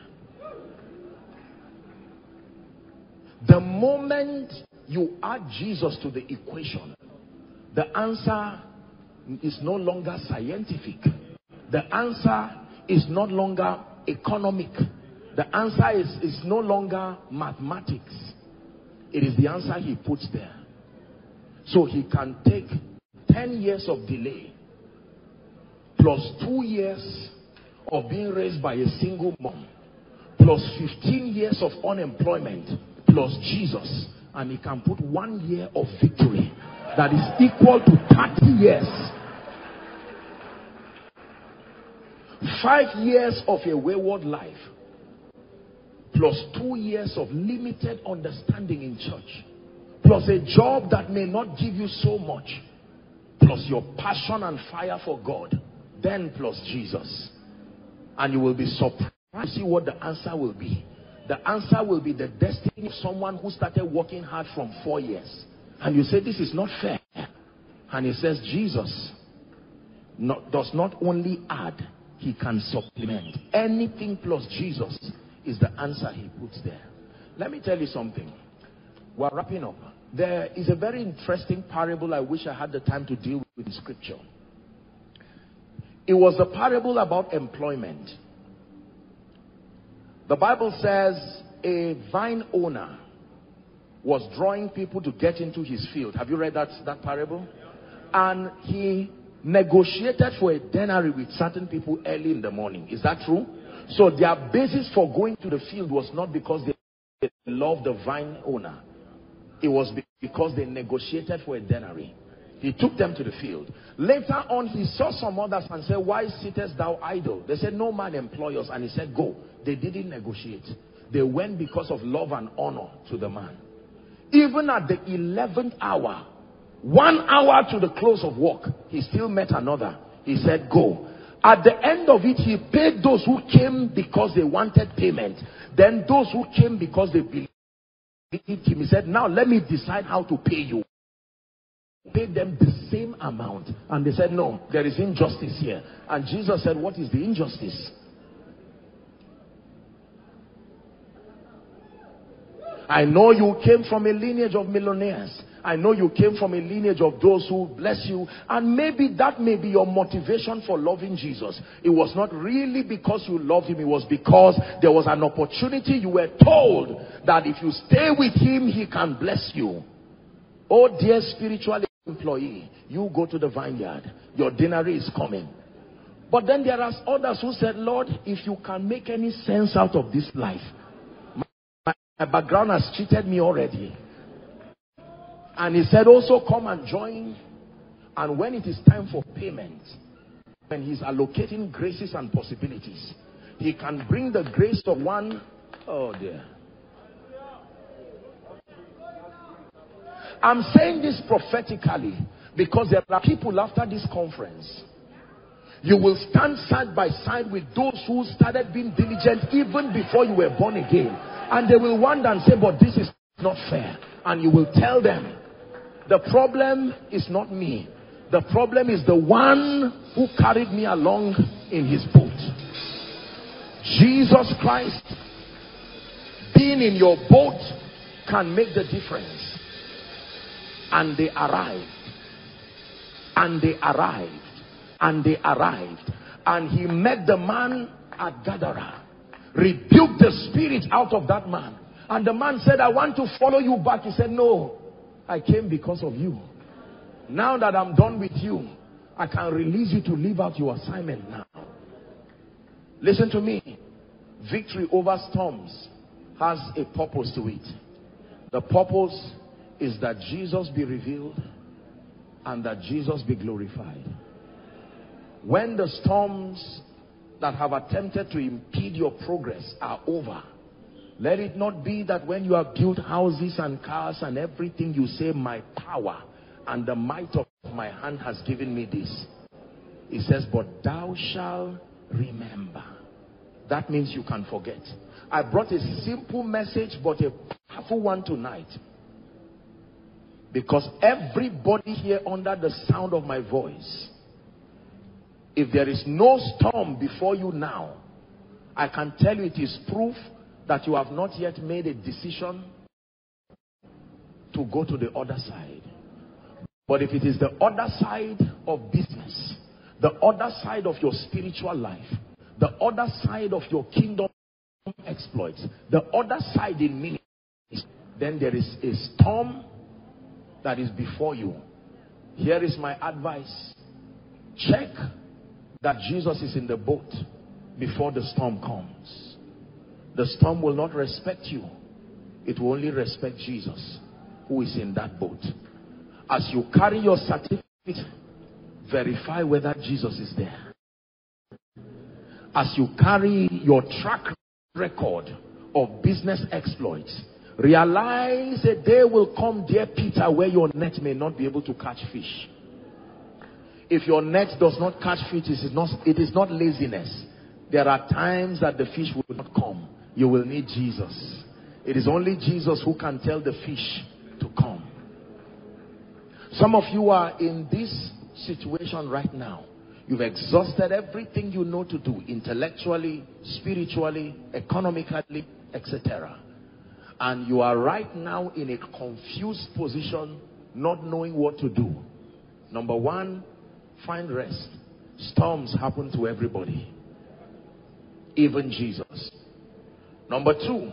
The moment you add Jesus to the equation, the answer is no longer scientific. The answer is no longer economic. The answer is, is no longer mathematics. It is the answer he puts there. So he can take 10 years of delay plus 2 years of being raised by a single mom plus 15 years of unemployment plus Jesus and he can put one year of victory that is equal to 30 years five years of a wayward life plus two years of limited understanding in church plus a job that may not give you so much plus your passion and fire for God then plus Jesus and you will be surprised to see what the answer will be. The answer will be the destiny of someone who started working hard from four years. And you say, this is not fair. And he says, Jesus not, does not only add, he can supplement. Anything plus Jesus is the answer he puts there. Let me tell you something. We're wrapping up. There is a very interesting parable I wish I had the time to deal with in scripture. It was a parable about employment. The Bible says a vine owner was drawing people to get into his field. Have you read that, that parable? And he negotiated for a denary with certain people early in the morning. Is that true? So their basis for going to the field was not because they loved the vine owner. It was because they negotiated for a denary. He took them to the field. Later on, he saw some others and said, Why sittest thou idle? They said, No man employ us. And he said, Go. They didn't negotiate. They went because of love and honor to the man. Even at the 11th hour, one hour to the close of work, he still met another. He said, Go. At the end of it, he paid those who came because they wanted payment. Then those who came because they believed him. He said, Now let me decide how to pay you paid them the same amount. And they said, no, there is injustice here. And Jesus said, what is the injustice? I know you came from a lineage of millionaires. I know you came from a lineage of those who bless you. And maybe that may be your motivation for loving Jesus. It was not really because you loved him. It was because there was an opportunity. You were told that if you stay with him, he can bless you. Oh dear spiritual employee, you go to the vineyard. Your dinner is coming. But then there are others who said, Lord, if you can make any sense out of this life, my, my background has cheated me already. And he said, also come and join. And when it is time for payment, when he's allocating graces and possibilities, he can bring the grace of one. Oh dear. I'm saying this prophetically because there are people after this conference. You will stand side by side with those who started being diligent even before you were born again. And they will wonder and say, but this is not fair. And you will tell them, the problem is not me. The problem is the one who carried me along in his boat. Jesus Christ being in your boat can make the difference. And they arrived. And they arrived. And they arrived. And he met the man at Gadara. Rebuked the spirit out of that man. And the man said, I want to follow you back. He said, no, I came because of you. Now that I'm done with you, I can release you to live out your assignment now. Listen to me. Victory over storms has a purpose to it. The purpose is that Jesus be revealed and that Jesus be glorified. When the storms that have attempted to impede your progress are over, let it not be that when you have built houses and cars and everything, you say, My power and the might of my hand has given me this. He says, But thou shalt remember. That means you can forget. I brought a simple message, but a powerful one tonight. Because everybody here under the sound of my voice, if there is no storm before you now, I can tell you it is proof that you have not yet made a decision to go to the other side. But if it is the other side of business, the other side of your spiritual life, the other side of your kingdom exploits, the other side in ministry, then there is a storm that is before you. Here is my advice. Check that Jesus is in the boat before the storm comes. The storm will not respect you. It will only respect Jesus who is in that boat. As you carry your certificate, verify whether Jesus is there. As you carry your track record of business exploits, realize a day will come, dear Peter, where your net may not be able to catch fish. If your net does not catch fish, it is not, it is not laziness. There are times that the fish will not come you will need Jesus. It is only Jesus who can tell the fish to come. Some of you are in this situation right now. You've exhausted everything you know to do intellectually, spiritually, economically, etc. And you are right now in a confused position, not knowing what to do. Number one, find rest. Storms happen to everybody, even Jesus. Number two,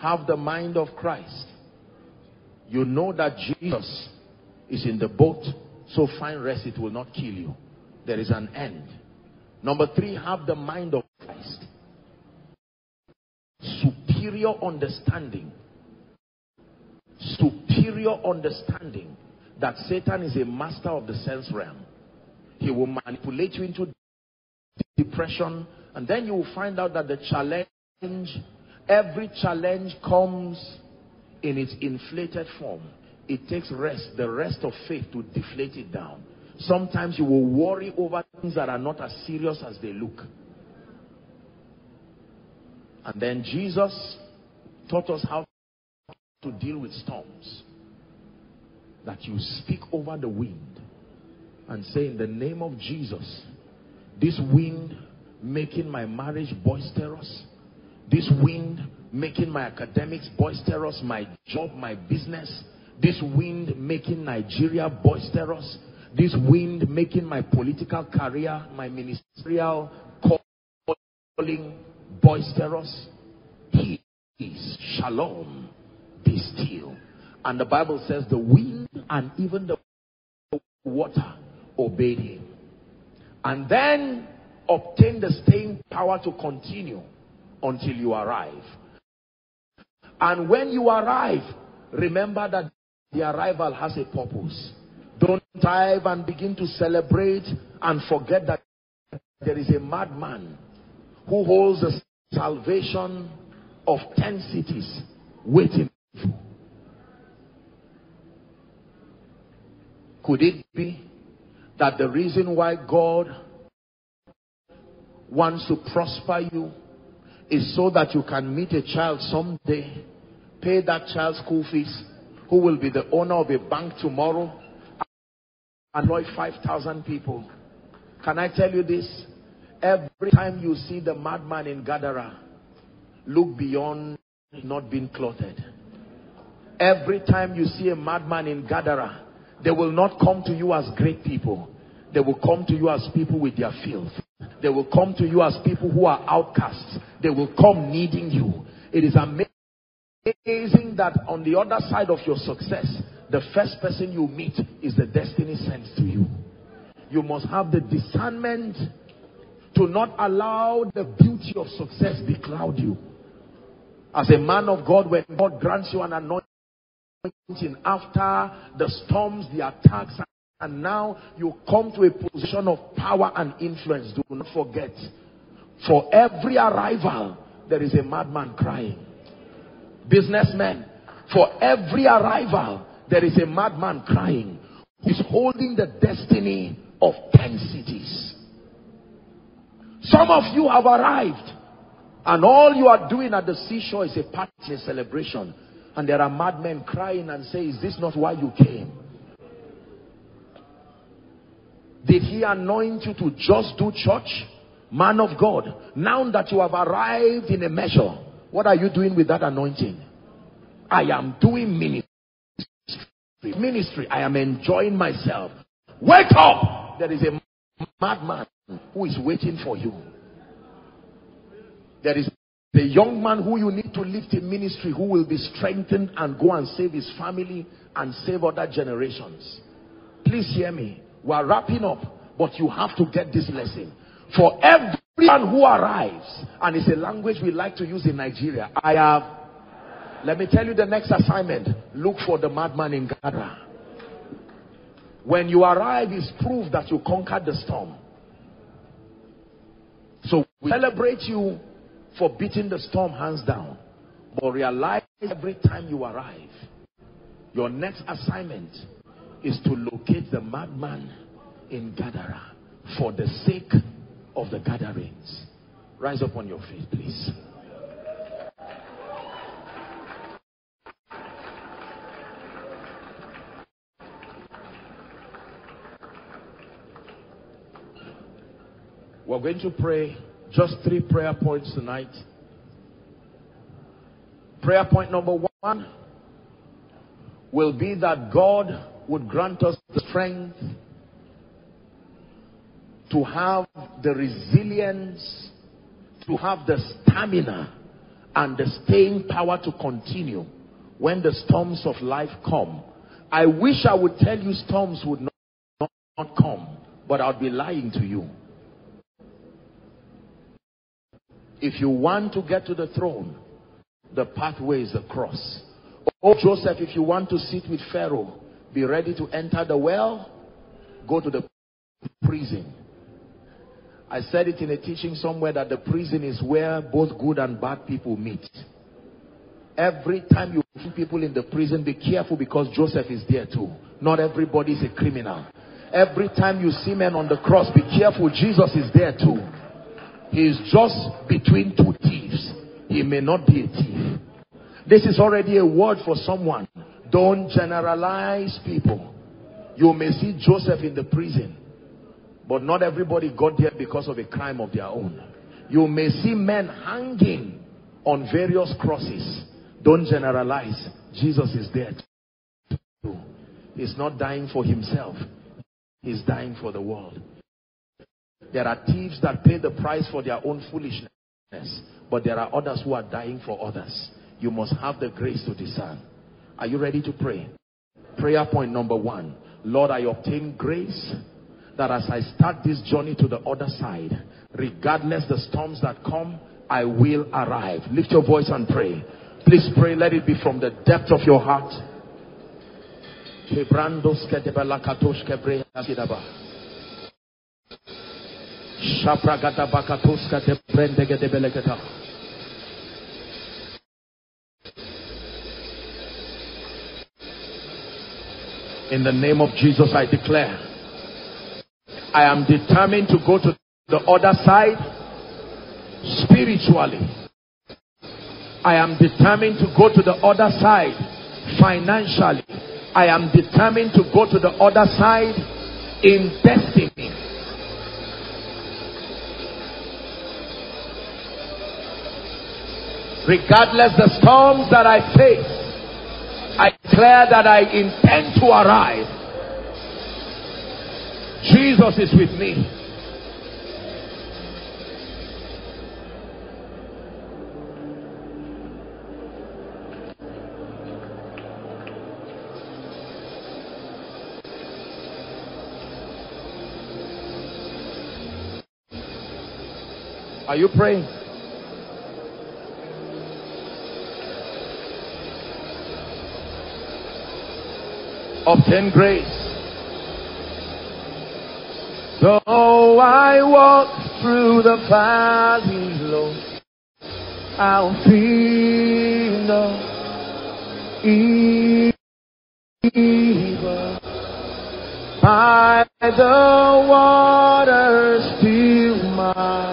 have the mind of Christ. You know that Jesus is in the boat, so find rest, it will not kill you. There is an end. Number three, have the mind of Christ. Superior understanding. Superior understanding that Satan is a master of the sense realm. He will manipulate you into depression, and then you will find out that the challenge every challenge comes in its inflated form. It takes rest, the rest of faith to deflate it down. Sometimes you will worry over things that are not as serious as they look. And then Jesus taught us how to deal with storms. That you speak over the wind and say, In the name of Jesus, this wind making my marriage boisterous, this wind making my academics boisterous, my job, my business, This wind making Nigeria boisterous. This wind making my political career, my ministerial calling boisterous. Peace, shalom, be still. And the Bible says the wind and even the water obeyed him. And then obtain the staying power to continue until you arrive. And when you arrive, remember that the arrival has a purpose. Don't dive and begin to celebrate and forget that there is a madman who holds the salvation of 10 cities waiting for you. Could it be that the reason why God wants to prosper you is so that you can meet a child someday, pay that child's school fees, who will be the owner of a bank tomorrow, and employ 5,000 people. Can I tell you this? Every time you see the madman in Gadara, look beyond not being clothed. Every time you see a madman in Gadara, they will not come to you as great people. They will come to you as people with their filth. They will come to you as people who are outcasts. They will come needing you. It is amazing that on the other side of your success, the first person you meet is the destiny sent to you. You must have the discernment to not allow the beauty of success becloud you. As a man of God, when God grants you an anointing, after the storms, the attacks, and now you come to a position of power and influence. Do not forget, for every arrival, there is a madman crying. Businessmen, for every arrival, there is a madman crying who's holding the destiny of 10 cities. Some of you have arrived, and all you are doing at the seashore is a party, a celebration. And there are madmen crying and say, is this not why you came? Did he anoint you to just do church? Man of God, now that you have arrived in a measure, what are you doing with that anointing? I am doing ministry. Ministry. I am enjoying myself. Wake up! There is a madman who is waiting for you. There is the young man who you need to lift in ministry who will be strengthened and go and save his family and save other generations. Please hear me. We are wrapping up, but you have to get this lesson. For everyone who arrives, and it's a language we like to use in Nigeria, I have, let me tell you the next assignment. Look for the madman in Gadara. When you arrive, it's proof that you conquered the storm. So we celebrate you for beating the storm hands down. But realize every time you arrive, your next assignment is to locate the madman in Gadara for the sake of the Gadarenes. Rise up on your feet, please. We're going to pray just three prayer points tonight. Prayer point number one will be that God would grant us the strength to have the resilience, to have the stamina and the staying power to continue when the storms of life come. I wish I would tell you storms would not, not come, but I'd be lying to you. If you want to get to the throne, the pathway is the cross. Oh, Joseph, if you want to sit with Pharaoh, be ready to enter the well, go to the prison. I said it in a teaching somewhere that the prison is where both good and bad people meet. Every time you see people in the prison, be careful because Joseph is there too. Not everybody is a criminal. Every time you see men on the cross, be careful. Jesus is there too. He is just between two thieves. He may not be a thief. This is already a word for someone. Don't generalize people. You may see Joseph in the prison, but not everybody got there because of a crime of their own. You may see men hanging on various crosses. Don't generalize. Jesus is dead. He's not dying for himself. He's dying for the world. There are thieves that pay the price for their own foolishness. But there are others who are dying for others. You must have the grace to discern. Are you ready to pray? Prayer point number one. Lord, I obtain grace that as I start this journey to the other side, regardless the storms that come, I will arrive. Lift your voice and pray. Please pray. Let it be from the depth of your heart. In the name of Jesus, I declare, I am determined to go to the other side spiritually. I am determined to go to the other side financially. I am determined to go to the other side in destiny. Regardless the storms that I face, I declare that I intend to arrive. Jesus is with me. Are you praying? Obtain grace. Though I walk through the valley low, I'll fear no evil. By the waters still my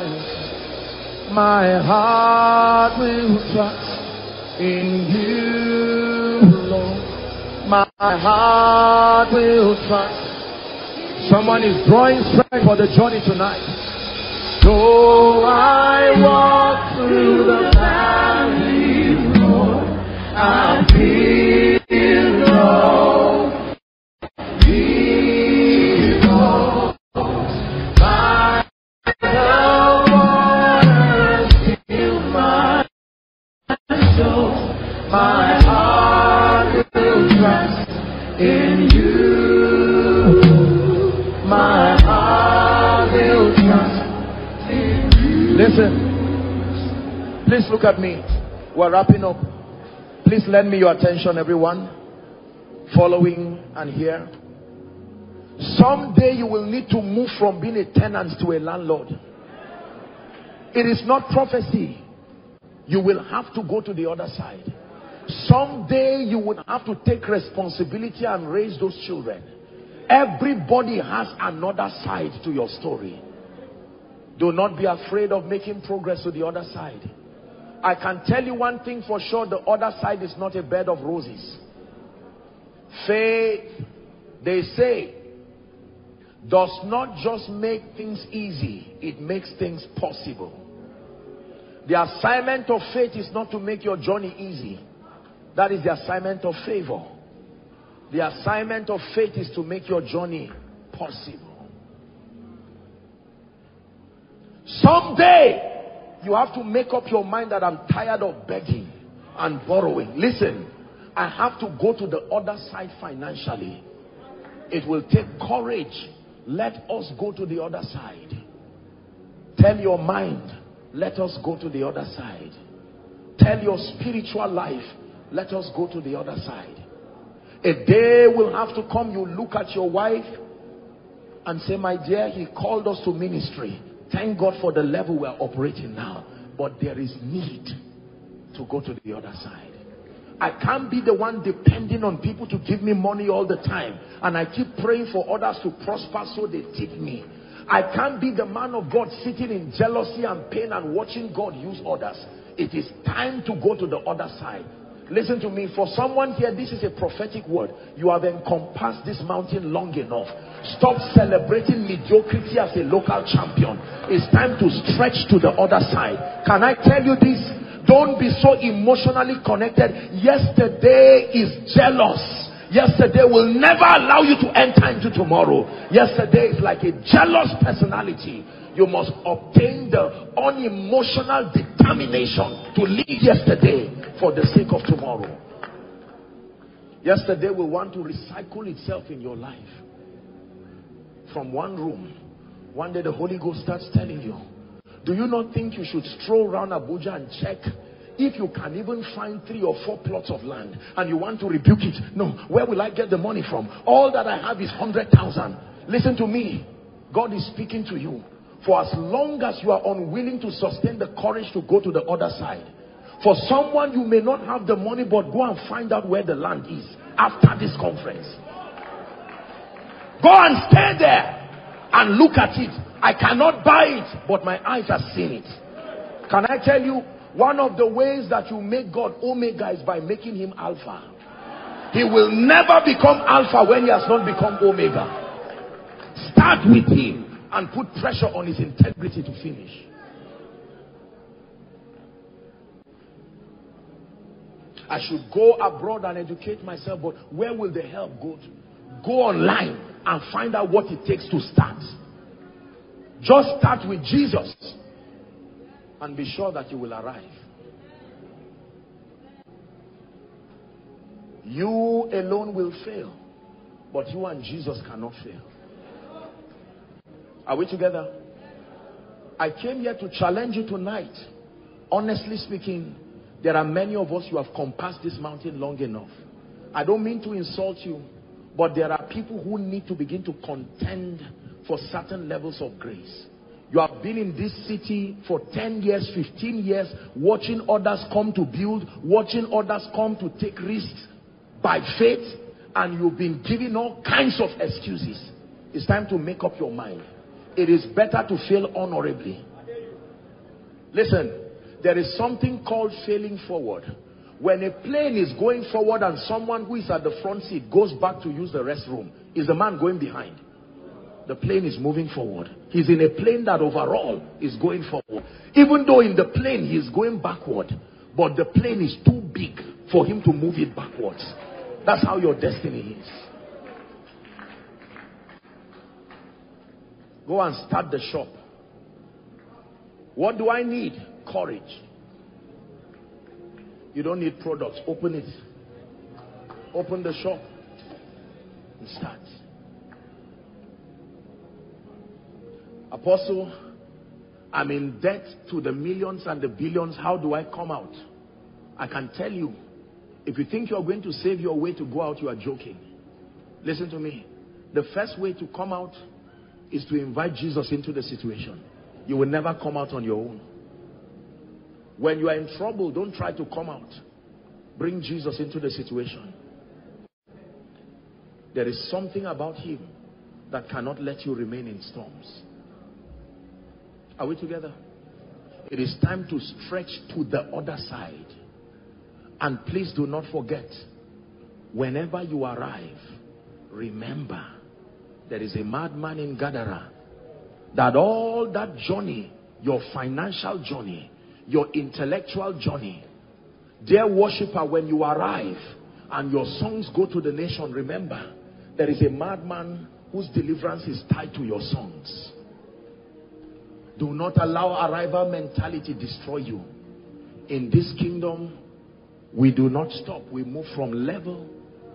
my heart will trust in you my heart will trust. Someone is drawing strength for the journey tonight. So I walk through the valley, Lord, I feel no evil. By the waters, still my soul, my in you. My heart will trust. Listen, please look at me. We're wrapping up. Please lend me your attention, everyone. Following and here. Someday you will need to move from being a tenant to a landlord. It is not prophecy. You will have to go to the other side. Someday you would have to take responsibility and raise those children. Everybody has another side to your story. Do not be afraid of making progress to the other side. I can tell you one thing for sure, the other side is not a bed of roses. Faith, they say, does not just make things easy, it makes things possible. The assignment of faith is not to make your journey easy. That is the assignment of favor. The assignment of faith is to make your journey possible. Someday, you have to make up your mind that I'm tired of begging and borrowing. Listen, I have to go to the other side financially. It will take courage. Let us go to the other side. Tell your mind, let us go to the other side. Tell your spiritual life, let us go to the other side. A day will have to come, you look at your wife and say, my dear, he called us to ministry. Thank God for the level we're operating now. But there is need to go to the other side. I can't be the one depending on people to give me money all the time. And I keep praying for others to prosper so they tip me. I can't be the man of God sitting in jealousy and pain and watching God use others. It is time to go to the other side. Listen to me. For someone here, this is a prophetic word. You have encompassed this mountain long enough. Stop celebrating mediocrity as a local champion. It's time to stretch to the other side. Can I tell you this? Don't be so emotionally connected. Yesterday is jealous. Yesterday will never allow you to enter into tomorrow. Yesterday is like a jealous personality. You must obtain the unemotional determination to live yesterday for the sake of tomorrow. Yesterday will want to recycle itself in your life. From one room. One day the Holy Ghost starts telling you, do you not think you should stroll around Abuja and check if you can even find three or four plots of land and you want to rebuke it? No, where will I get the money from? All that I have is 100,000. Listen to me. God is speaking to you. For as long as you are unwilling to sustain the courage to go to the other side, for someone you may not have the money but go and find out where the land is after this conference. Go and stay there and look at it. I cannot buy it, but my eyes have seen it. Can I tell you, one of the ways that you make God Omega is by making him Alpha. He will never become Alpha when he has not become Omega. Start with him and put pressure on his integrity to finish. I should go abroad and educate myself, but where will the help go to? Go online and find out what it takes to start. Just start with Jesus and be sure that you will arrive. You alone will fail, but you and Jesus cannot fail. Are we together? I came here to challenge you tonight. Honestly speaking, there are many of us who have compassed this mountain long enough. I don't mean to insult you, but there are people who need to begin to contend for certain levels of grace. You have been in this city for 10 years, 15 years, watching others come to build, watching others come to take risks by faith, and you've been giving all kinds of excuses. It's time to make up your mind. It is better to fail honorably. Listen, there is something called failing forward. When a plane is going forward and someone who is at the front seat goes back to use the restroom, is the man going behind? The plane is moving forward. He's in a plane that overall is going forward. Even though in the plane he is going backward, but the plane is too big for him to move it backwards. That's how your destiny is. Go and start the shop. What do I need? Courage. You don't need products. Open it. Open the shop and start. Apostle, I'm in debt to the millions and the billions. How do I come out? I can tell you, if you think you're going to save your way to go out, you are joking. Listen to me. The first way to come out is to invite Jesus into the situation. You will never come out on your own. When you are in trouble, don't try to come out. Bring Jesus into the situation. There is something about him that cannot let you remain in storms. Are we together? It is time to stretch to the other side. And please do not forget, whenever you arrive, remember there is a madman in Gadara that all that journey, your financial journey, your intellectual journey. Dear worshiper, when you arrive and your songs go to the nation, remember, there is a madman whose deliverance is tied to your songs. Do not allow arrival mentality destroy you. In this kingdom, we do not stop. We move from level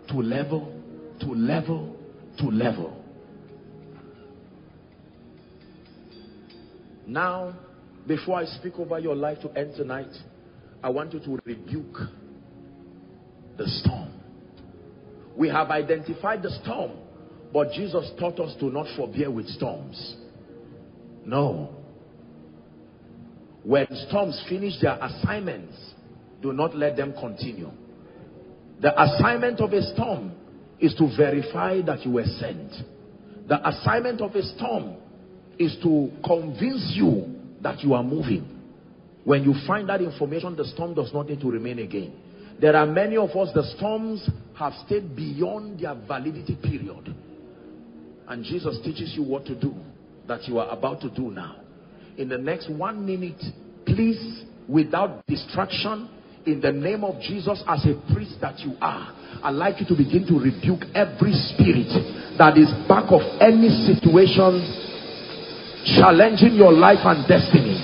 to level to level to level. Now, before I speak over your life to end tonight, I want you to rebuke the storm. We have identified the storm, but Jesus taught us to not forbear with storms. No. When storms finish their assignments, do not let them continue. The assignment of a storm is to verify that you were sent. The assignment of a storm is to convince you that you are moving. When you find that information, the storm does not need to remain again. There are many of us, the storms have stayed beyond their validity period. And Jesus teaches you what to do that you are about to do now. In the next one minute, please, without distraction, in the name of Jesus as a priest that you are, I'd like you to begin to rebuke every spirit that is back of any situation challenging your life and destiny.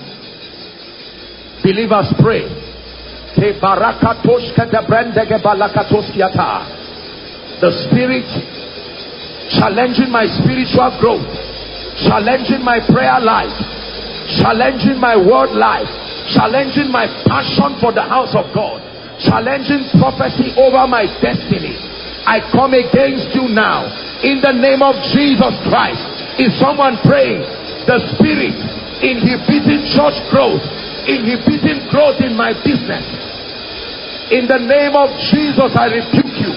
Believers pray. The spirit challenging my spiritual growth, challenging my prayer life, challenging my word life, challenging my passion for the house of God, challenging prophecy over my destiny. I come against you now in the name of Jesus Christ. Is someone praying? The spirit inhibiting church growth, inhibiting growth in my business. In the name of Jesus, I rebuke you.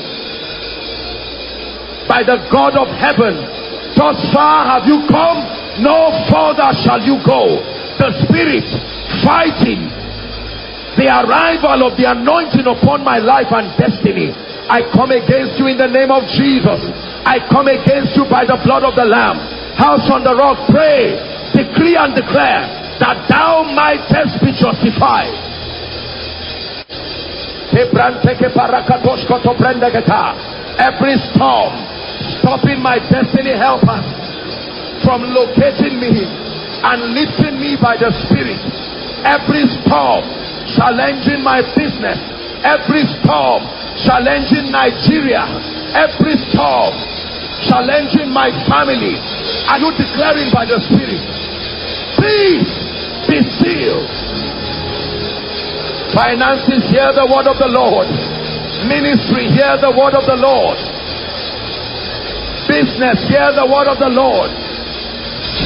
By the God of heaven, thus far have you come, no further shall you go. The spirit fighting the arrival of the anointing upon my life and destiny. I come against you in the name of Jesus. I come against you by the blood of the Lamb. House on the rock, pray, decree and declare that thou mightest be justified. Every storm stopping my destiny helpers from locating me and lifting me by the Spirit. Every storm challenging my business, every storm challenging Nigeria, every storm challenging my family. Are you declaring by the Spirit? Peace be still. Finances, hear the word of the Lord. Ministry, hear the word of the Lord. Business, hear the word of the Lord.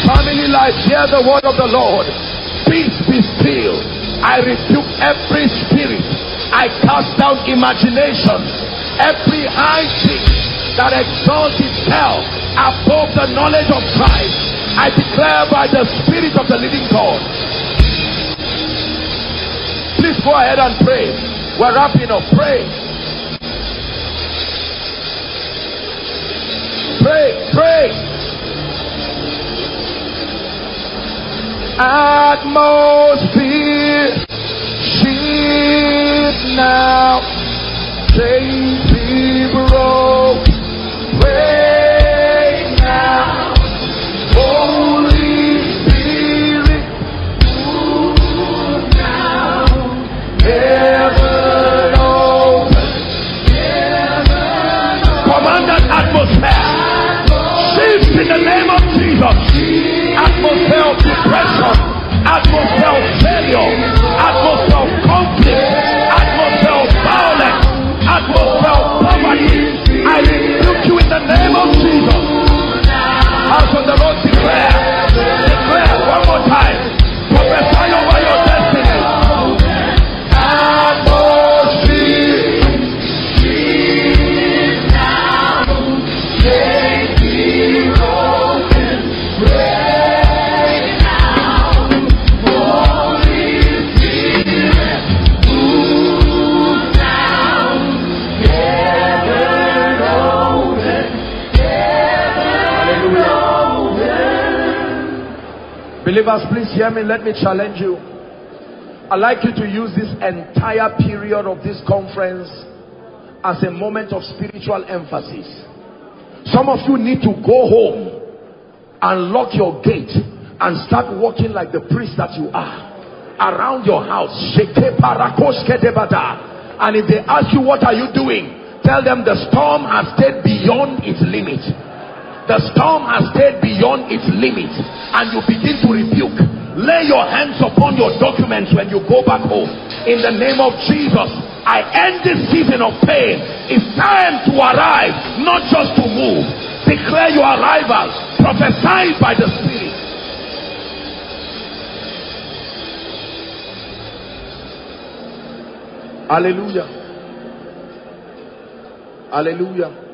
Family life, hear the word of the Lord. Peace be still. I rebuke every spirit. I cast down imagination. Every high thing that exalts itself above the knowledge of Christ. I declare by the Spirit of the living God. Please go ahead and pray. We're wrapping up. Pray. Pray. Pray. atmosphere shift now chains be broke depression, atmosphere hear me. Let me challenge you. I'd like you to use this entire period of this conference as a moment of spiritual emphasis. Some of you need to go home and lock your gate and start walking like the priest that you are around your house. And if they ask you, what are you doing? Tell them the storm has stayed beyond its limit. The storm has stayed beyond its limit and you begin to rebuke. Lay your hands upon your documents when you go back home. In the name of Jesus, I end this season of pain. It's time to arrive, not just to move. Declare your arrival. Prophesy by the Spirit. Hallelujah. Hallelujah.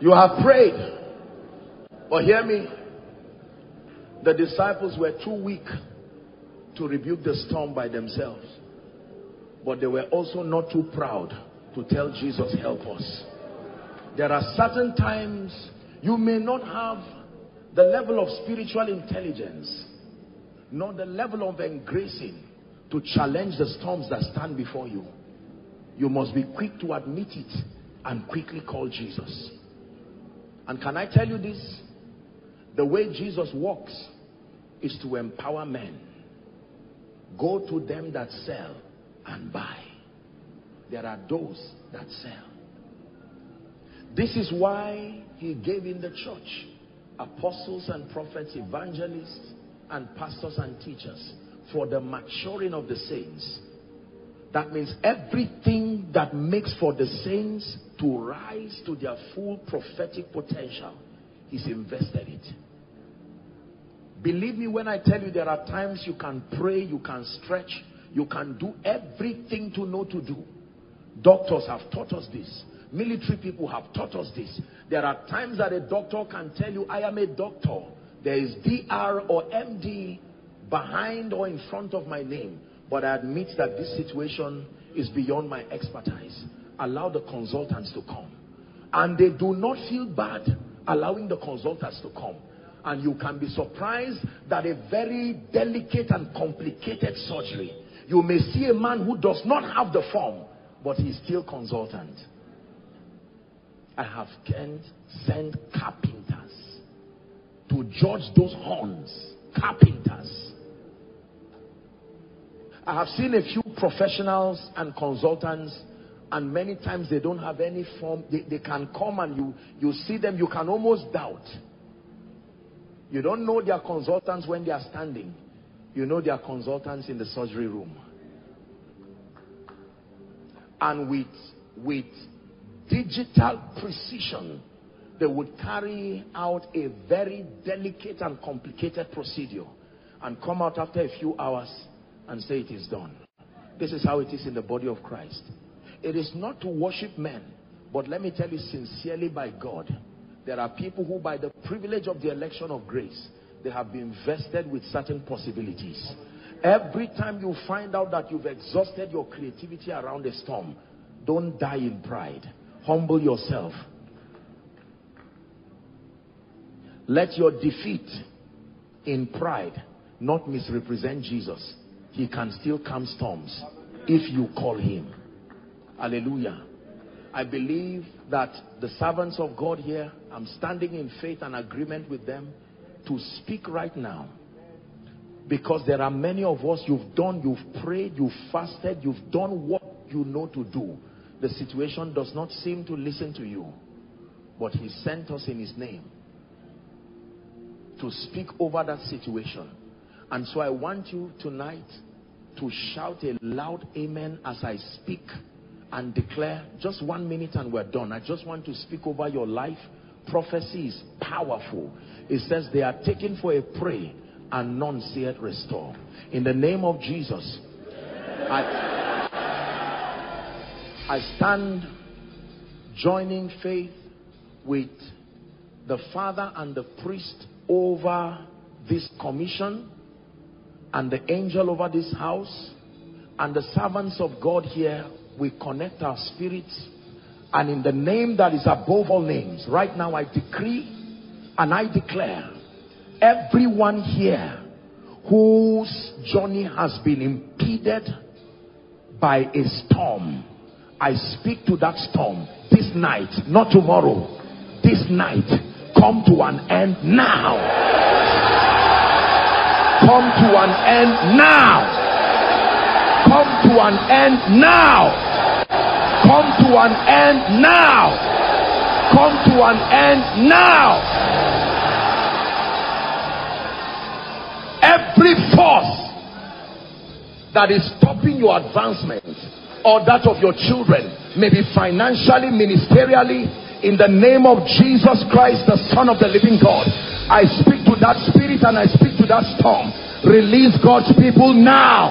You have prayed. But hear me. The disciples were too weak to rebuke the storm by themselves. But they were also not too proud to tell Jesus, help us. There are certain times you may not have the level of spiritual intelligence nor the level of engracing to challenge the storms that stand before you. You must be quick to admit it and quickly call Jesus. And can I tell you this? The way Jesus walks is to empower men. Go to them that sell and buy. There are those that sell. This is why he gave in the church apostles and prophets, evangelists and pastors and teachers for the maturing of the saints. That means everything that makes for the saints to rise to their full prophetic potential is invested it. Believe me when I tell you there are times you can pray, you can stretch, you can do everything to know to do. Doctors have taught us this. Military people have taught us this. There are times that a doctor can tell you, I am a doctor. There is DR or MD behind or in front of my name. But I admit that this situation is beyond my expertise. Allow the consultants to come. And they do not feel bad allowing the consultants to come. And you can be surprised that a very delicate and complicated surgery, you may see a man who does not have the form, but he's still consultant. I have sent carpenters to judge those horns. Carpenters. I have seen a few professionals and consultants and many times they don't have any form. They, they can come and you, you see them, you can almost doubt. You don't know their consultants when they are standing. You know their consultants in the surgery room. And with, with digital precision, they would carry out a very delicate and complicated procedure and come out after a few hours and say it is done. This is how it is in the body of Christ. It is not to worship men, but let me tell you sincerely by God, there are people who by the privilege of the election of grace, they have been vested with certain possibilities. Every time you find out that you've exhausted your creativity around a storm, don't die in pride. Humble yourself. Let your defeat in pride not misrepresent Jesus. He can still calm storms if you call him. Hallelujah. I believe that the servants of God here, I'm standing in faith and agreement with them to speak right now. Because there are many of us, you've done, you've prayed, you've fasted, you've done what you know to do. The situation does not seem to listen to you. But he sent us in his name to speak over that situation. And so I want you tonight to shout a loud amen as I speak and declare just one minute and we're done. I just want to speak over your life. Prophecy is powerful. It says they are taken for a prey and none see it restore. In the name of Jesus, I I stand joining faith with the father and the priest over this commission and the angel over this house and the servants of God here we connect our spirits and in the name that is above all names right now I decree and I declare everyone here whose journey has been impeded by a storm I speak to that storm this night, not tomorrow. This night, come to an end now. Come to an end now. Come to an end now. Come to an end now. Come to an end now. Every force that is stopping your advancement or that of your children, maybe financially, ministerially, in the name of Jesus Christ, the Son of the living God. I speak to that spirit and I speak to that storm. Release God's people now.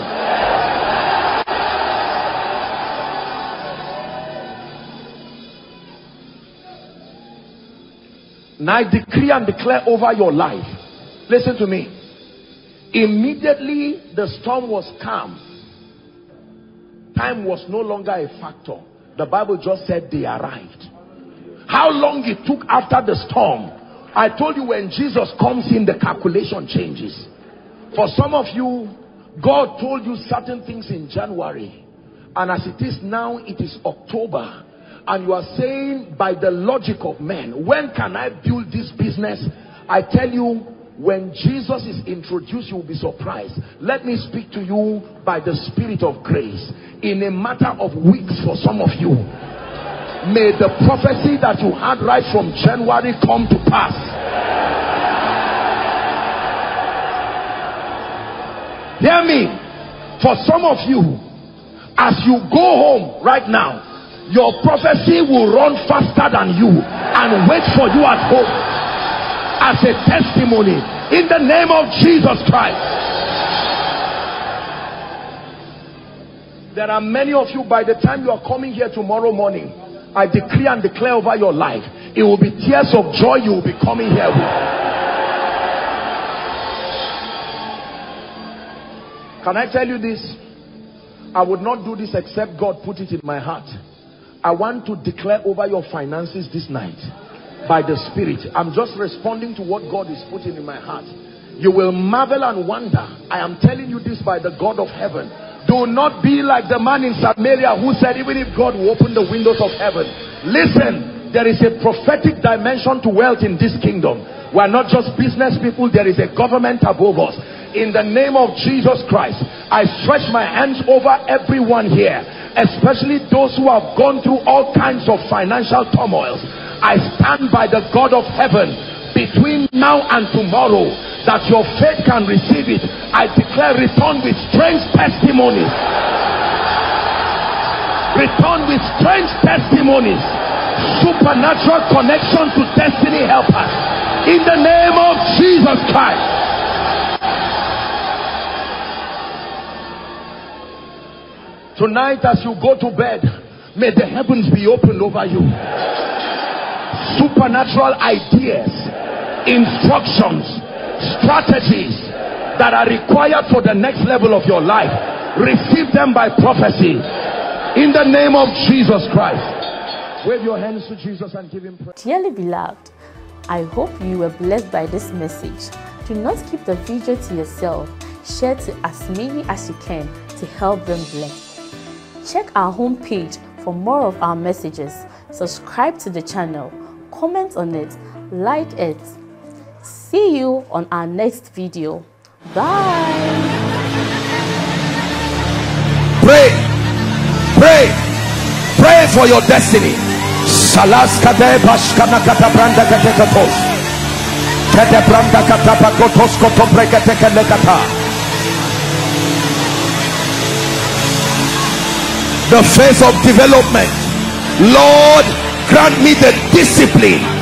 Now I decree and declare over your life. Listen to me. Immediately the storm was calm time was no longer a factor. The Bible just said they arrived. How long it took after the storm. I told you when Jesus comes in, the calculation changes. For some of you, God told you certain things in January. And as it is now, it is October. And you are saying, by the logic of men, when can I build this business? I tell you, when Jesus is introduced, you will be surprised. Let me speak to you by the Spirit of grace. In a matter of weeks for some of you, may the prophecy that you had right from January come to pass. Hear me. For some of you, as you go home right now, your prophecy will run faster than you and wait for you at home as a testimony in the name of Jesus Christ. There are many of you, by the time you are coming here tomorrow morning, I decree and declare over your life, it will be tears of joy you will be coming here with. Can I tell you this? I would not do this except God put it in my heart. I want to declare over your finances this night by the Spirit. I'm just responding to what God is putting in my heart. You will marvel and wonder. I am telling you this by the God of heaven. Do not be like the man in Samaria who said, even if God will open the windows of heaven. Listen, there is a prophetic dimension to wealth in this kingdom. We are not just business people, there is a government above us. In the name of Jesus Christ, I stretch my hands over everyone here, especially those who have gone through all kinds of financial turmoils. I stand by the God of heaven between now and tomorrow that your faith can receive it. I declare return with strange testimonies. Return with strange testimonies. Supernatural connection to destiny helpers. In the name of Jesus Christ. Tonight as you go to bed, may the heavens be opened over you supernatural ideas, instructions, strategies that are required for the next level of your life. Receive them by prophecy in the name of Jesus Christ. Wave your hands to Jesus and give him praise. Dearly beloved, I hope you were blessed by this message. Do not keep the video to yourself. Share to as many as you can to help them bless. Check our homepage for more of our messages. Subscribe to the channel comment on it, like it. See you on our next video. Bye. Pray, pray, pray for your destiny. The face of development. Lord, grant me the discipline